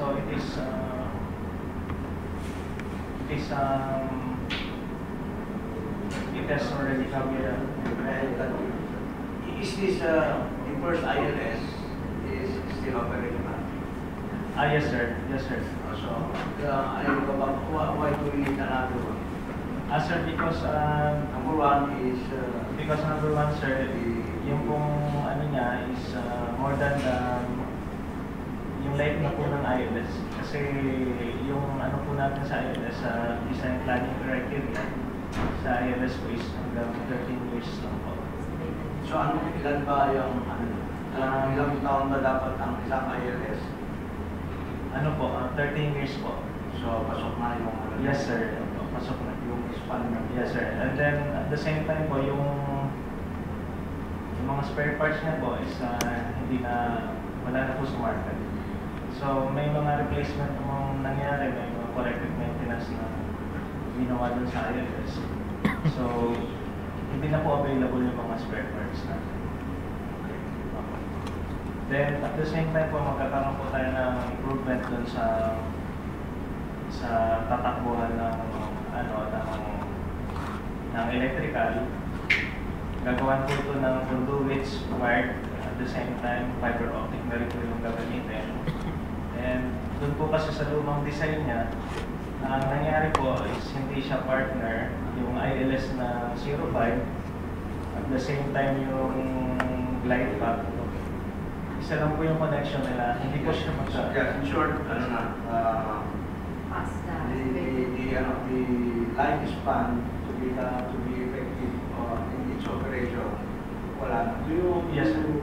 so it is uh, it is um, it has already come here. And, uh, Is this, uh, the first ILS is still operational? Ah, yes, sir. Yes, sir. So, uh, why, why do we need another one? Ah, sir, because um, Number one is, uh, Because number one, sir, yung pong ano niya is uh, more than the, yung life na po ng ILS. Kasi yung ano po natin sa ILS, sa design planning criteria, Sa ILS po is hanggang 13 years lang po. So ano, ilan ba yung, ano, ilang, ilang taon ba dapat ang isang ILS? Ano po, ah, 13 years po. So, pasok na yung, ano, Yes sir, pasok na. yung span Yes sir, and then at the same time po yung yung mga spare parts niya po is ah, hindi na, wala na po sa market. So may mga replacement namang nangyari, may mga corrective maintenance na ginawa dun sa ILS. So hindi na po available yung mga spare parts natin. Then at the same time po magkakaroon po tayo ng improvement dun sa sa tatakbuhan ng ano ng ng electrical gagawan po ito ng conduits wired at the same time fiber optic na rin po yung gagamitin and doon po kasi sa lumang design niya ang nangyari po is hindi siya partner yung ILS na 05 at the same time yung glide path isa lang po yung connection nila hindi po siya magka Yeah, in short, ano na, uh, the. the, the, ano, the lifespan to be, uh, to be effective uh, in its operation, wala na. Do you, Yes, do you,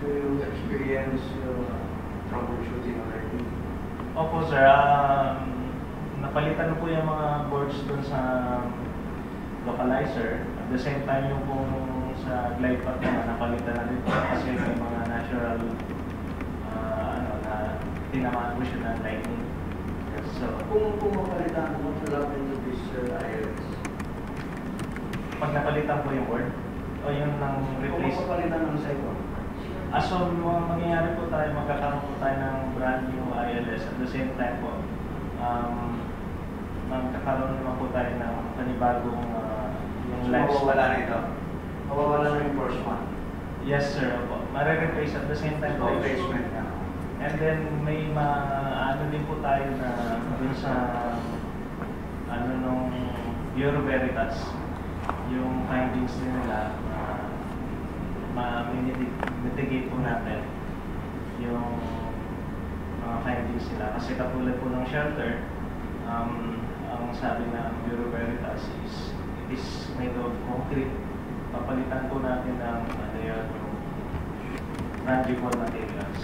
do you experience uh, troubleshooting already? Opo sir, um, napalitan po yung mga boards dun sa localizer. At the same time yung kung sa glide path naman napalitan na rin po kasi may mga natural ah, ano na tinamaan po siya ng lightning. So, Kung, kung mapalitan, what will happen to this uh, ILS? pag napalitan po yung board, o yung nang Kung replace, mapalitan ng second, Ah, so mga mangyayari po tayo, magkakaroon po tayo ng brand new ILS at the same time po, um, magkakaroon naman po tayo ng panibagong uh, yung so life mawawala nito? Mawawala na yung first one? Yes sir, opo. Mare-replace at the same time po. Replacement na. And then may ma ano din po tayo na dun sa ano nung Bureau Veritas yung findings din nila ma-mitigate po natin yung mga findings nila. Kasi katulad po ng shelter um, ang sabi ng Bureau Veritas is it is made of concrete. Papalitan po natin ng ano yun non-default materials.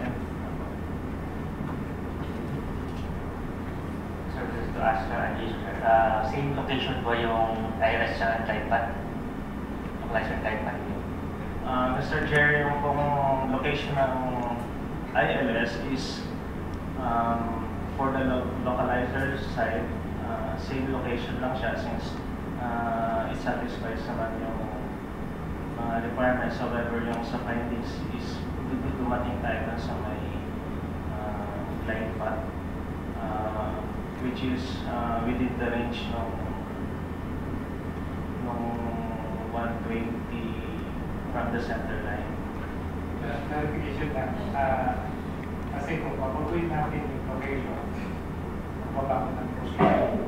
And, So just to ask uh, same location po yung IRS sa tripod? Localizer tripod yun. Uh, Mr. Chair, yung pong location ng ILS is um, for the lo- localizer side, uh, same location lang siya since uh, it satisfies naman yung mga requirements. However, yung sa findings is dumating tayo dun sa may uh, blind path uh, which is uh, within the range ng nung 120 from the center line. Uh, clarification lang, ah, kasi kung papaguin natin yung location, baba ko ng procedure.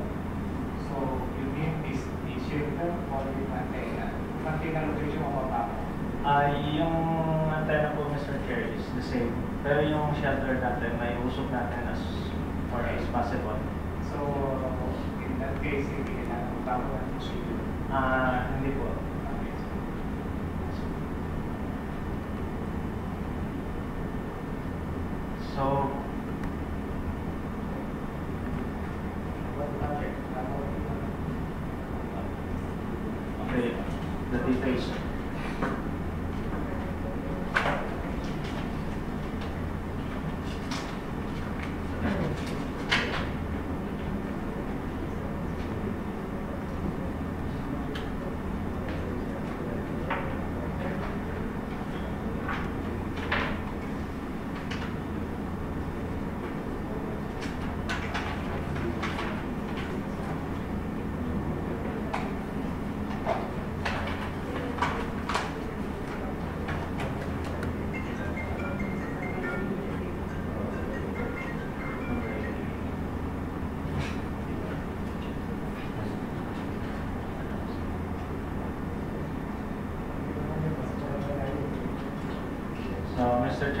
So, you mean is the shelter or the antenna? Yung antenna location mababa ko. Ay, yung antenna po, Mr. Chair, is the same. Pero yung shelter natin, may usok natin as far as possible. So, in that case, hindi kailangan bago ng procedure. Ah, hindi po. So,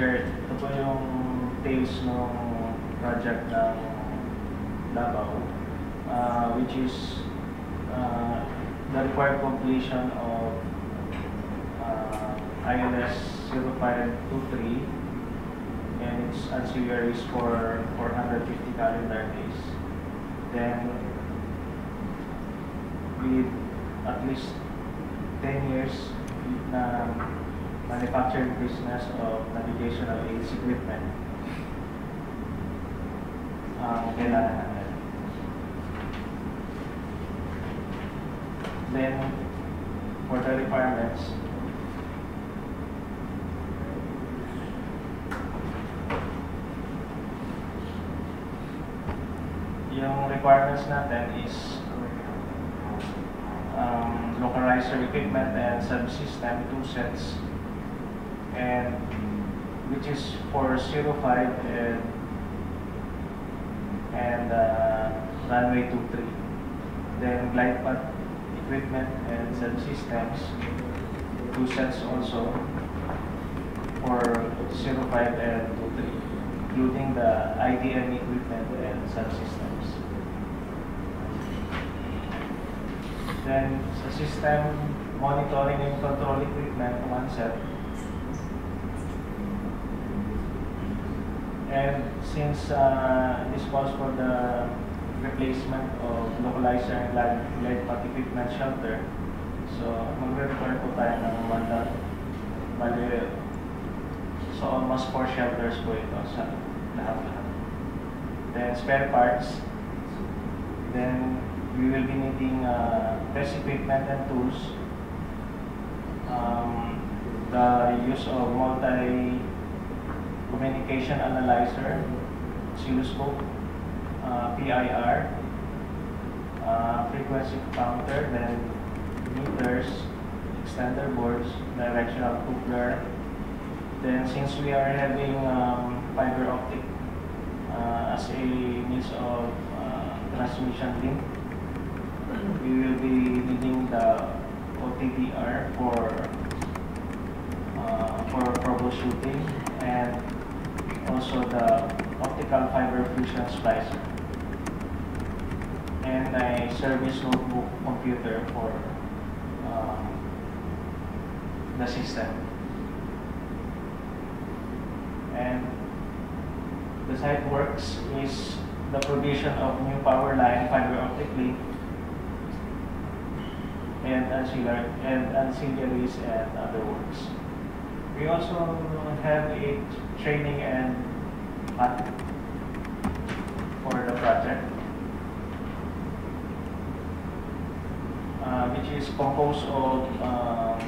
Chair, ito yung details ng project ng Davao. uh, which is uh, the required completion of uh, ILS 0523 and its ancillaries for Then, for the requirements, yung requirements natin is um, localizer equipment and subsystem, two sets, and which is for 05 and and uh, runway 23. Then glide path equipment and subsystems, two sets also for 05 and 23, including the IDM equipment and subsystems. Then sa system monitoring and control equipment, one set. And since uh, this calls for the replacement of localizer and glide, glide path equipment shelter, so magre-require po tayo ng lot. Bali, so almost four shelters po ito sa lahat-lahat. Then spare parts. Then we will be needing uh, test equipment and tools. Um, the use of multi communication analyzer, oscilloscope, uh, PIR, uh, frequency counter, then meters, extender boards, directional coupler. Then since we are having um, fiber optic uh, as a means of uh, transmission link, we will be needing the OTDR for uh, for troubleshooting and also the optical fiber fusion splicer and a service notebook computer for um, the system. And the site works is the provision of new power line fiber optic link and ancillary and ancillaries and other works. We also have a training and for the project, uh, which is composed of, uh,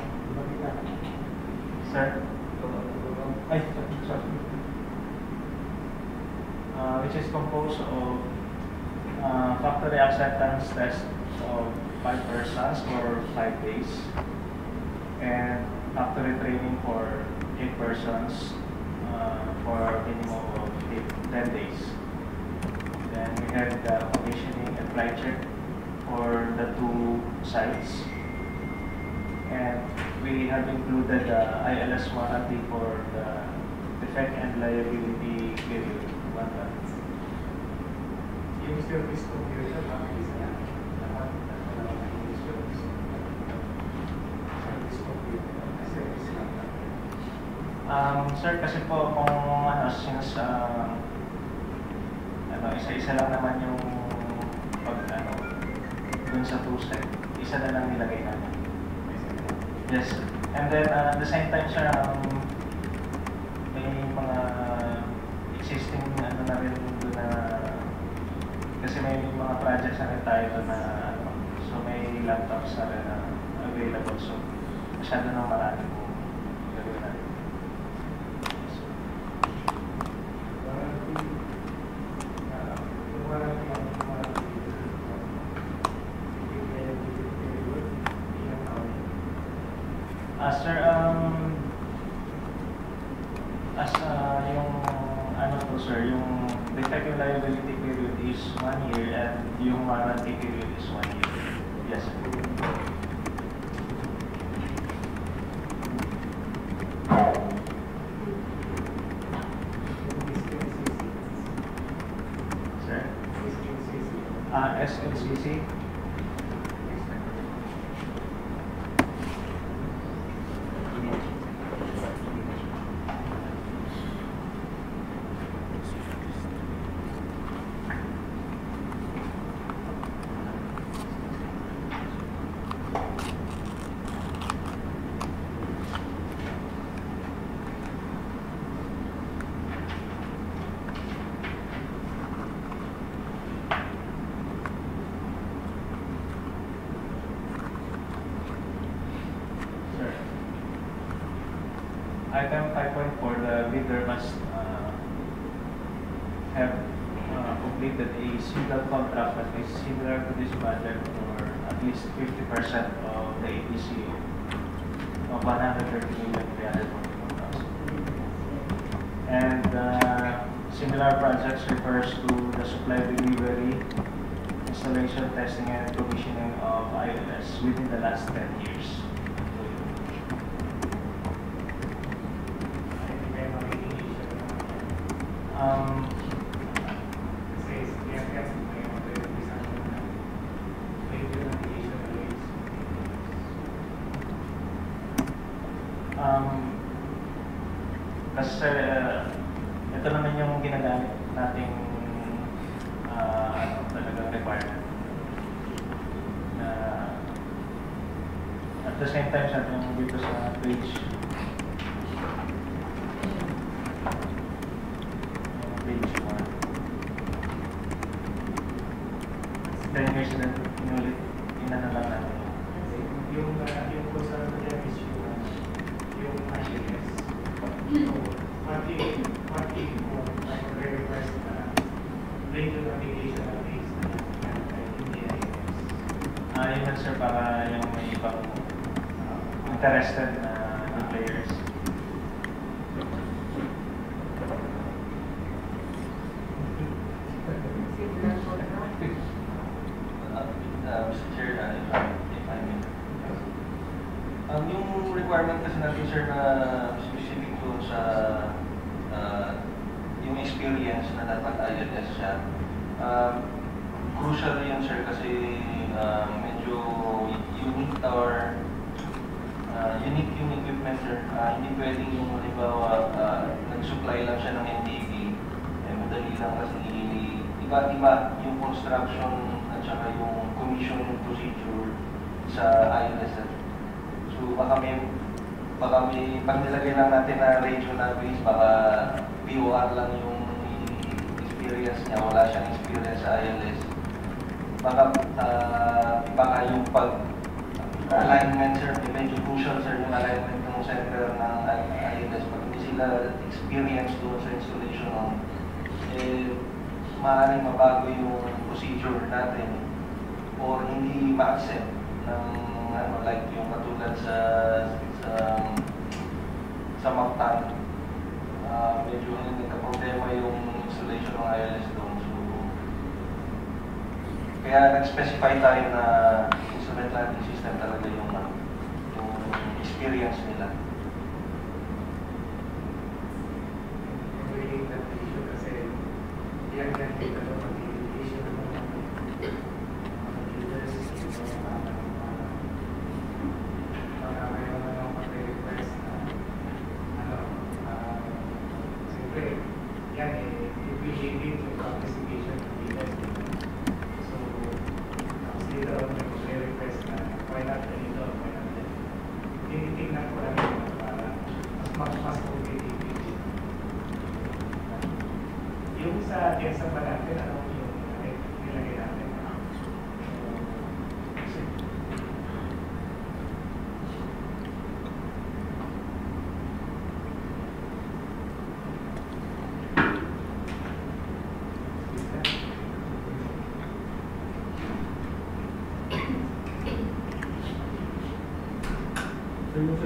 sir? Uh, which is composed of uh, factory acceptance test of five persons for five days and factory training for eight persons uh, for a minimum of eight, 10 days. Then we have the commissioning and flight check for the two sites. And we have included the ILS warranty for the defect and liability period. One month. Yung service computer, Um, sir, kasi po kung ano, since uh, ano, isa-isa lang naman yung pag ano, dun sa two set, isa na lang nilagay namin. Yes. And then uh, at the same time, sir, um, may mga existing ano na rin doon na kasi may mga projects na rin tayo doon na ano, so may laptops na rin na available. So masyado nang marami item 5.4, the bidder must uh, have uh, completed a single contract that is similar to this project for at least 50% of the APC of 130 million And uh, similar projects refers to the supply delivery, installation, testing, and commissioning of iOS within the last 10 years. ito naman yung ginagamit nating uh, ano, talagang requirement. Na, at the same time, sabi nyo dito sa page ma-accept ng ano, like yung katulad sa sa sa Mactan. Uh, medyo nagka-problema yung installation ng ILS doon. So, kaya nag-specify tayo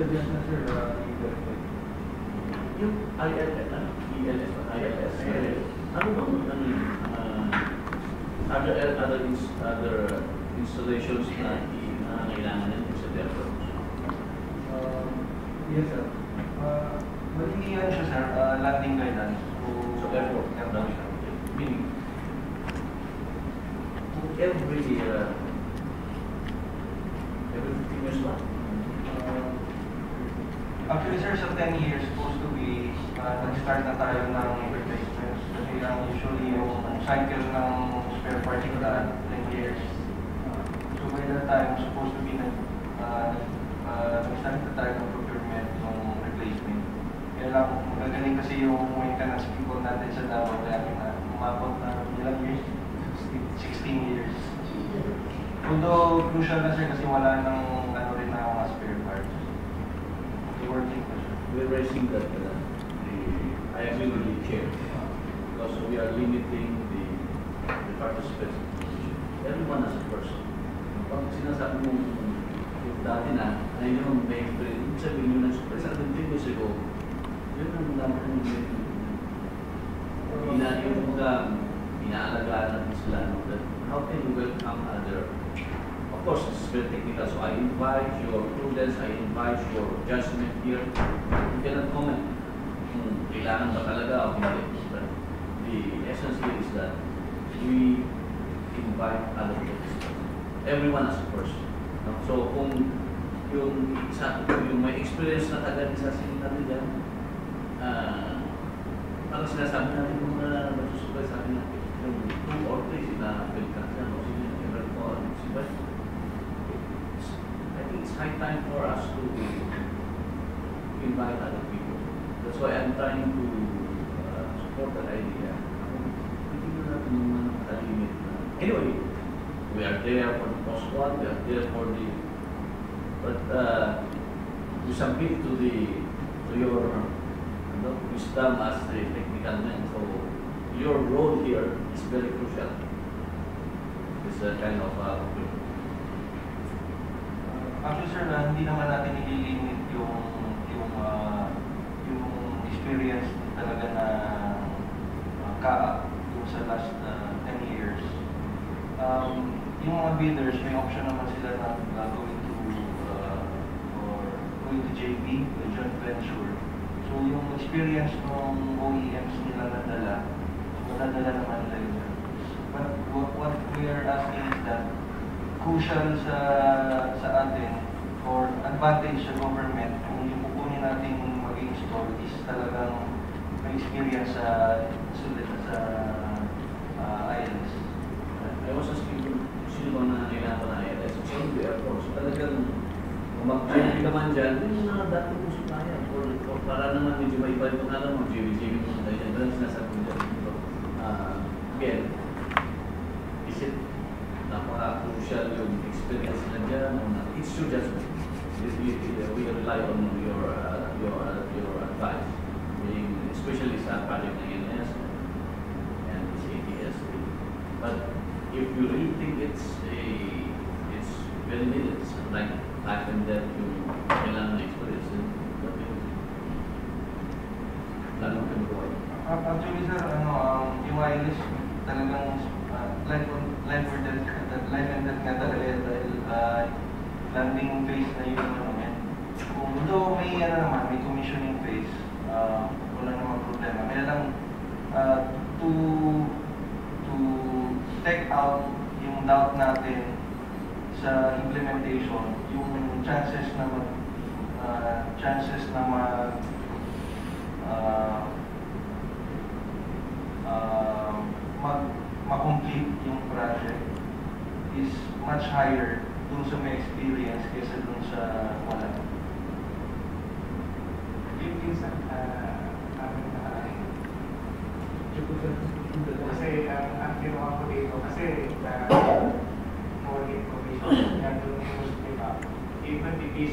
business or uh, other, installations na uh, kailangan yes, sir. muchas gracias, que es igual a so I invite your prudence, I invite your judgment here. You cannot comment kung kailangan ba talaga o hindi. But the essence here is that we invite other participants. Everyone as a person. No? So kung yung isa, yung may experience na taga isa natin dyan, ah, parang sinasabi natin yung mga nagsusubay sa akin natin, yung two or three na pagkakasya, o sige, ever po, si Vice. I think it's high time for us to invite other people. That's why I'm trying to uh, support that idea. Anyway, we are there for the post one, we are there for the, but uh, we submit to the, to your ano, wisdom as the technical man. So your role here is very crucial. It's a kind of uh, Actually sir, na hindi naman natin ililimit yung yung ah, yung experience talaga na uh, ka yung sa last ah, 10 years. Um, yung mga bidders, may option naman sila na uh, going to uh, or going to JV, the joint venture. So yung experience ng OEMs nila nadala, nadala naman nila yun. But what, what we are asking is that crucial sa sa atin for advantage sa government kung yung kukunin natin mag-install is talagang may experience sa sulit sa uh, ILS. I was asking kung sino ba na kailangan na ILS. So, the airport. So, talagang mag-JV ka man dyan, yun yung mga dati mong supplier. Or, or para naman medyo may iba yung pangalan mo, JV-JV mo tayo. Ito ang sinasabi 말이 없는.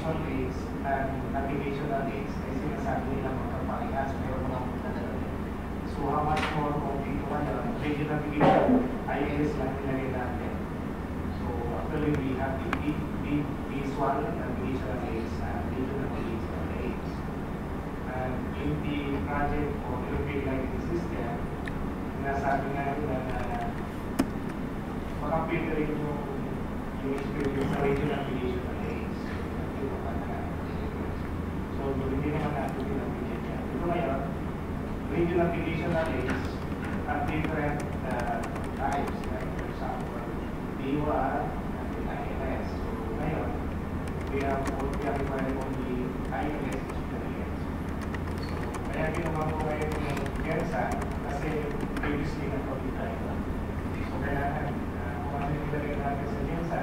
Vision rates and navigational rates, ay sinasabi nila magkaparehas, pero mga magkadala. So how much more complete ko ngayon, radio navigation, ILS lang nilagay natin. So actually we have the V, V, visual navigational rates and radio navigational rates. And in the project for European lighting system, nasabi nga nila na makapit rin yung, yung experience sa radio navigation module, hindi naman natin pinapigil yan. Ito ngayon, radio navigation arrays are different uh, types. Like for example, DUR and ILS. So ngayon, we have all the required only ILS experience. So kaya ginawa ko ngayon yung GERSA kasi previously na COVID tayo. So kailangan, uh, kung ano yung talaga natin sa GERSA,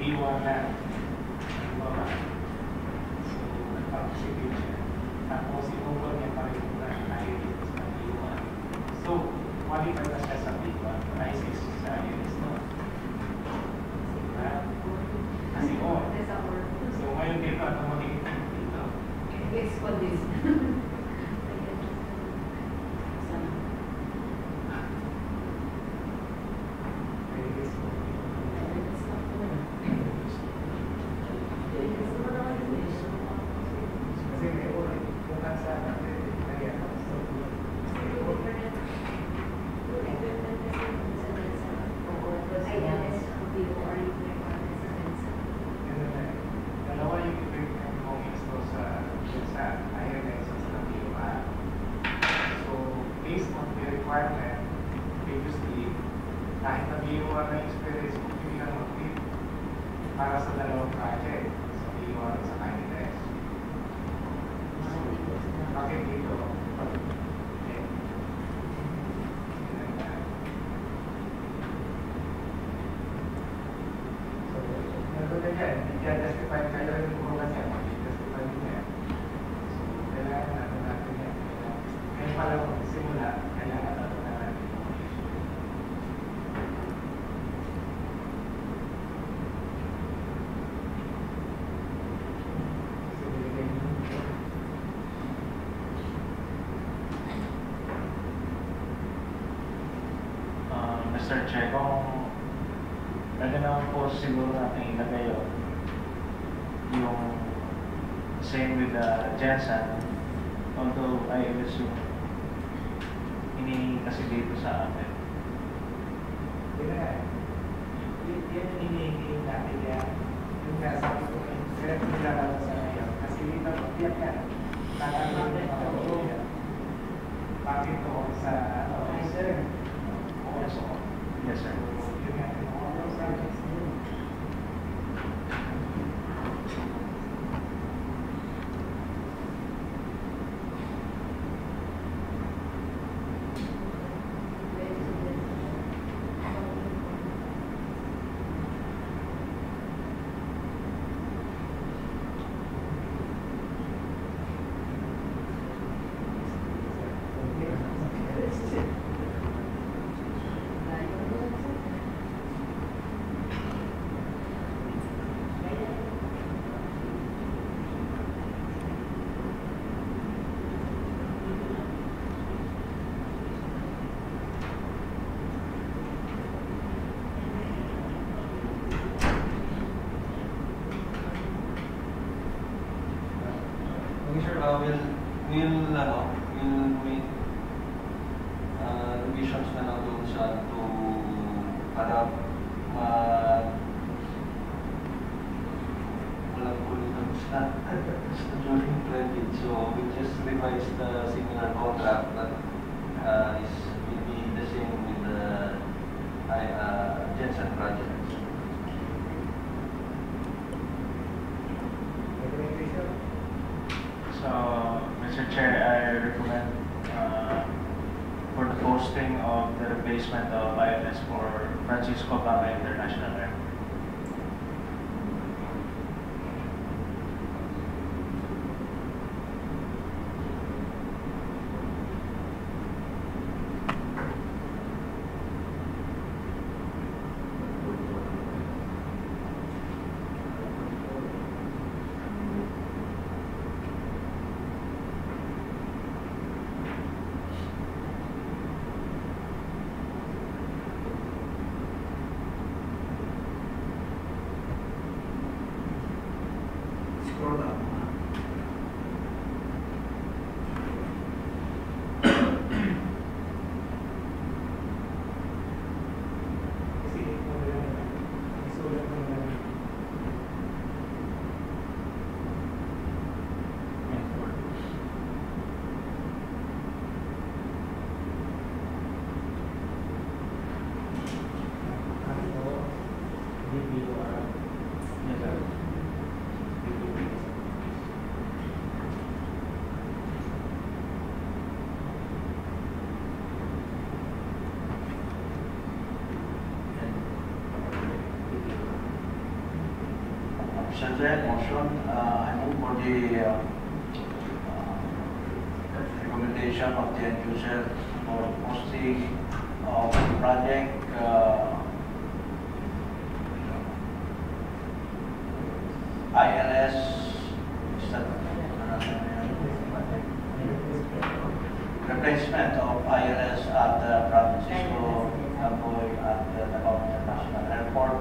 iwanan. Baba. So, nagpapasipin siya. Tapos, inungkol niya pa rin na nahilip sa iwan. So, qualified na siya sa iwan. Crisis sa iris, no? Kasi, oh. So, ngayon dito, ano mo dito? Expo this. 坚持。will the uh, uh, recommendation of the end user for posting of the project uh, ILS, is that, replacement of ILS at the Francisco Camboy at the Davao International Airport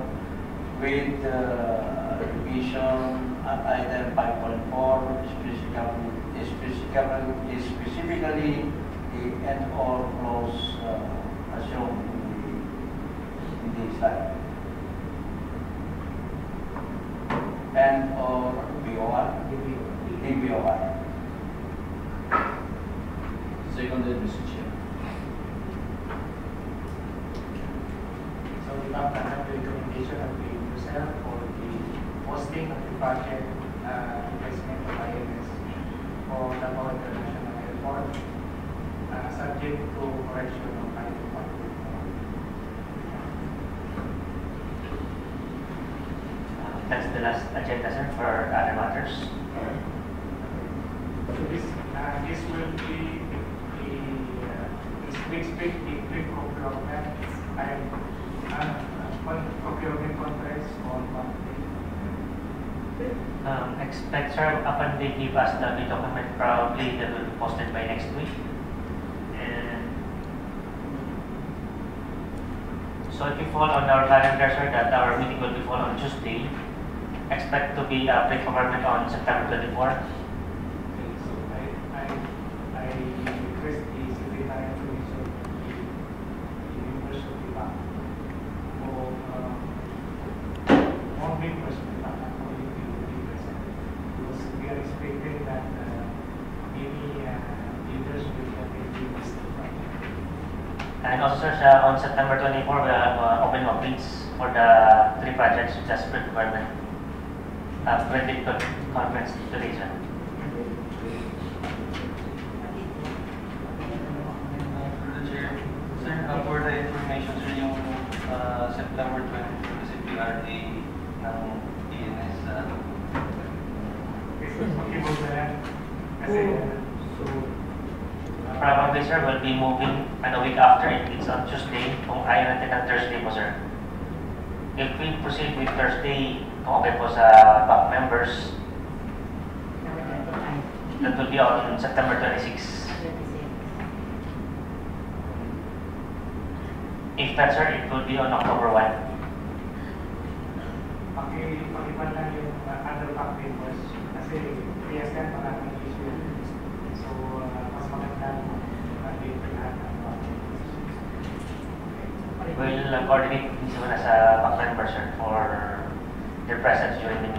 with uh, revision at item 5.4 specifically, specifically, specifically the end or clause uh, assumed in the, in the slide. And or BOR, DBOR. Seconded, Mr. Chair. So we have the recommendation of the user for the posting of the project uh, replacement of INS for Davao International Airport, uh, subject to correction of item one. That's the last agenda, sir, for other matters. So this, uh, this will be the, uh, this we expect the pre-procurement and, uh, con- procurement conference on Monday. Um, expect, sir, upon they give us the document, probably that will be posted by next week. So if you fall on our calendar, sir, that our meeting will be fall on Tuesday, expect to be a big government on September 24? Okay, so I, I, I request the Secretary of Commission the members of the for uh, all members of to present because we are expecting that uh, maybe uh, leaders will have a and also uh, on September 24, we have uh, of bids for the three projects which are spread government. Uh, credit con- conference today, sir. The chair, sir, uh, for the information, sir, yung uh, September 20 kasi PRA ng PNS uh, Kasi possible na yan. Kasi, So, Probably, sir, will be moving and a week after. It's on Tuesday. Kung ayaw natin ng Thursday po, sir. If we proceed with Thursday, kung okay po sa back members, that will be on September 26. If sir, it will be on October 1. paki, pakipan lang yung uh, other back papers. Kasi, maraming issue. So, uh, mas maganda mag-date lahat ng back. We'll uh, coordinate din sila sa back members, sir, for their presence during the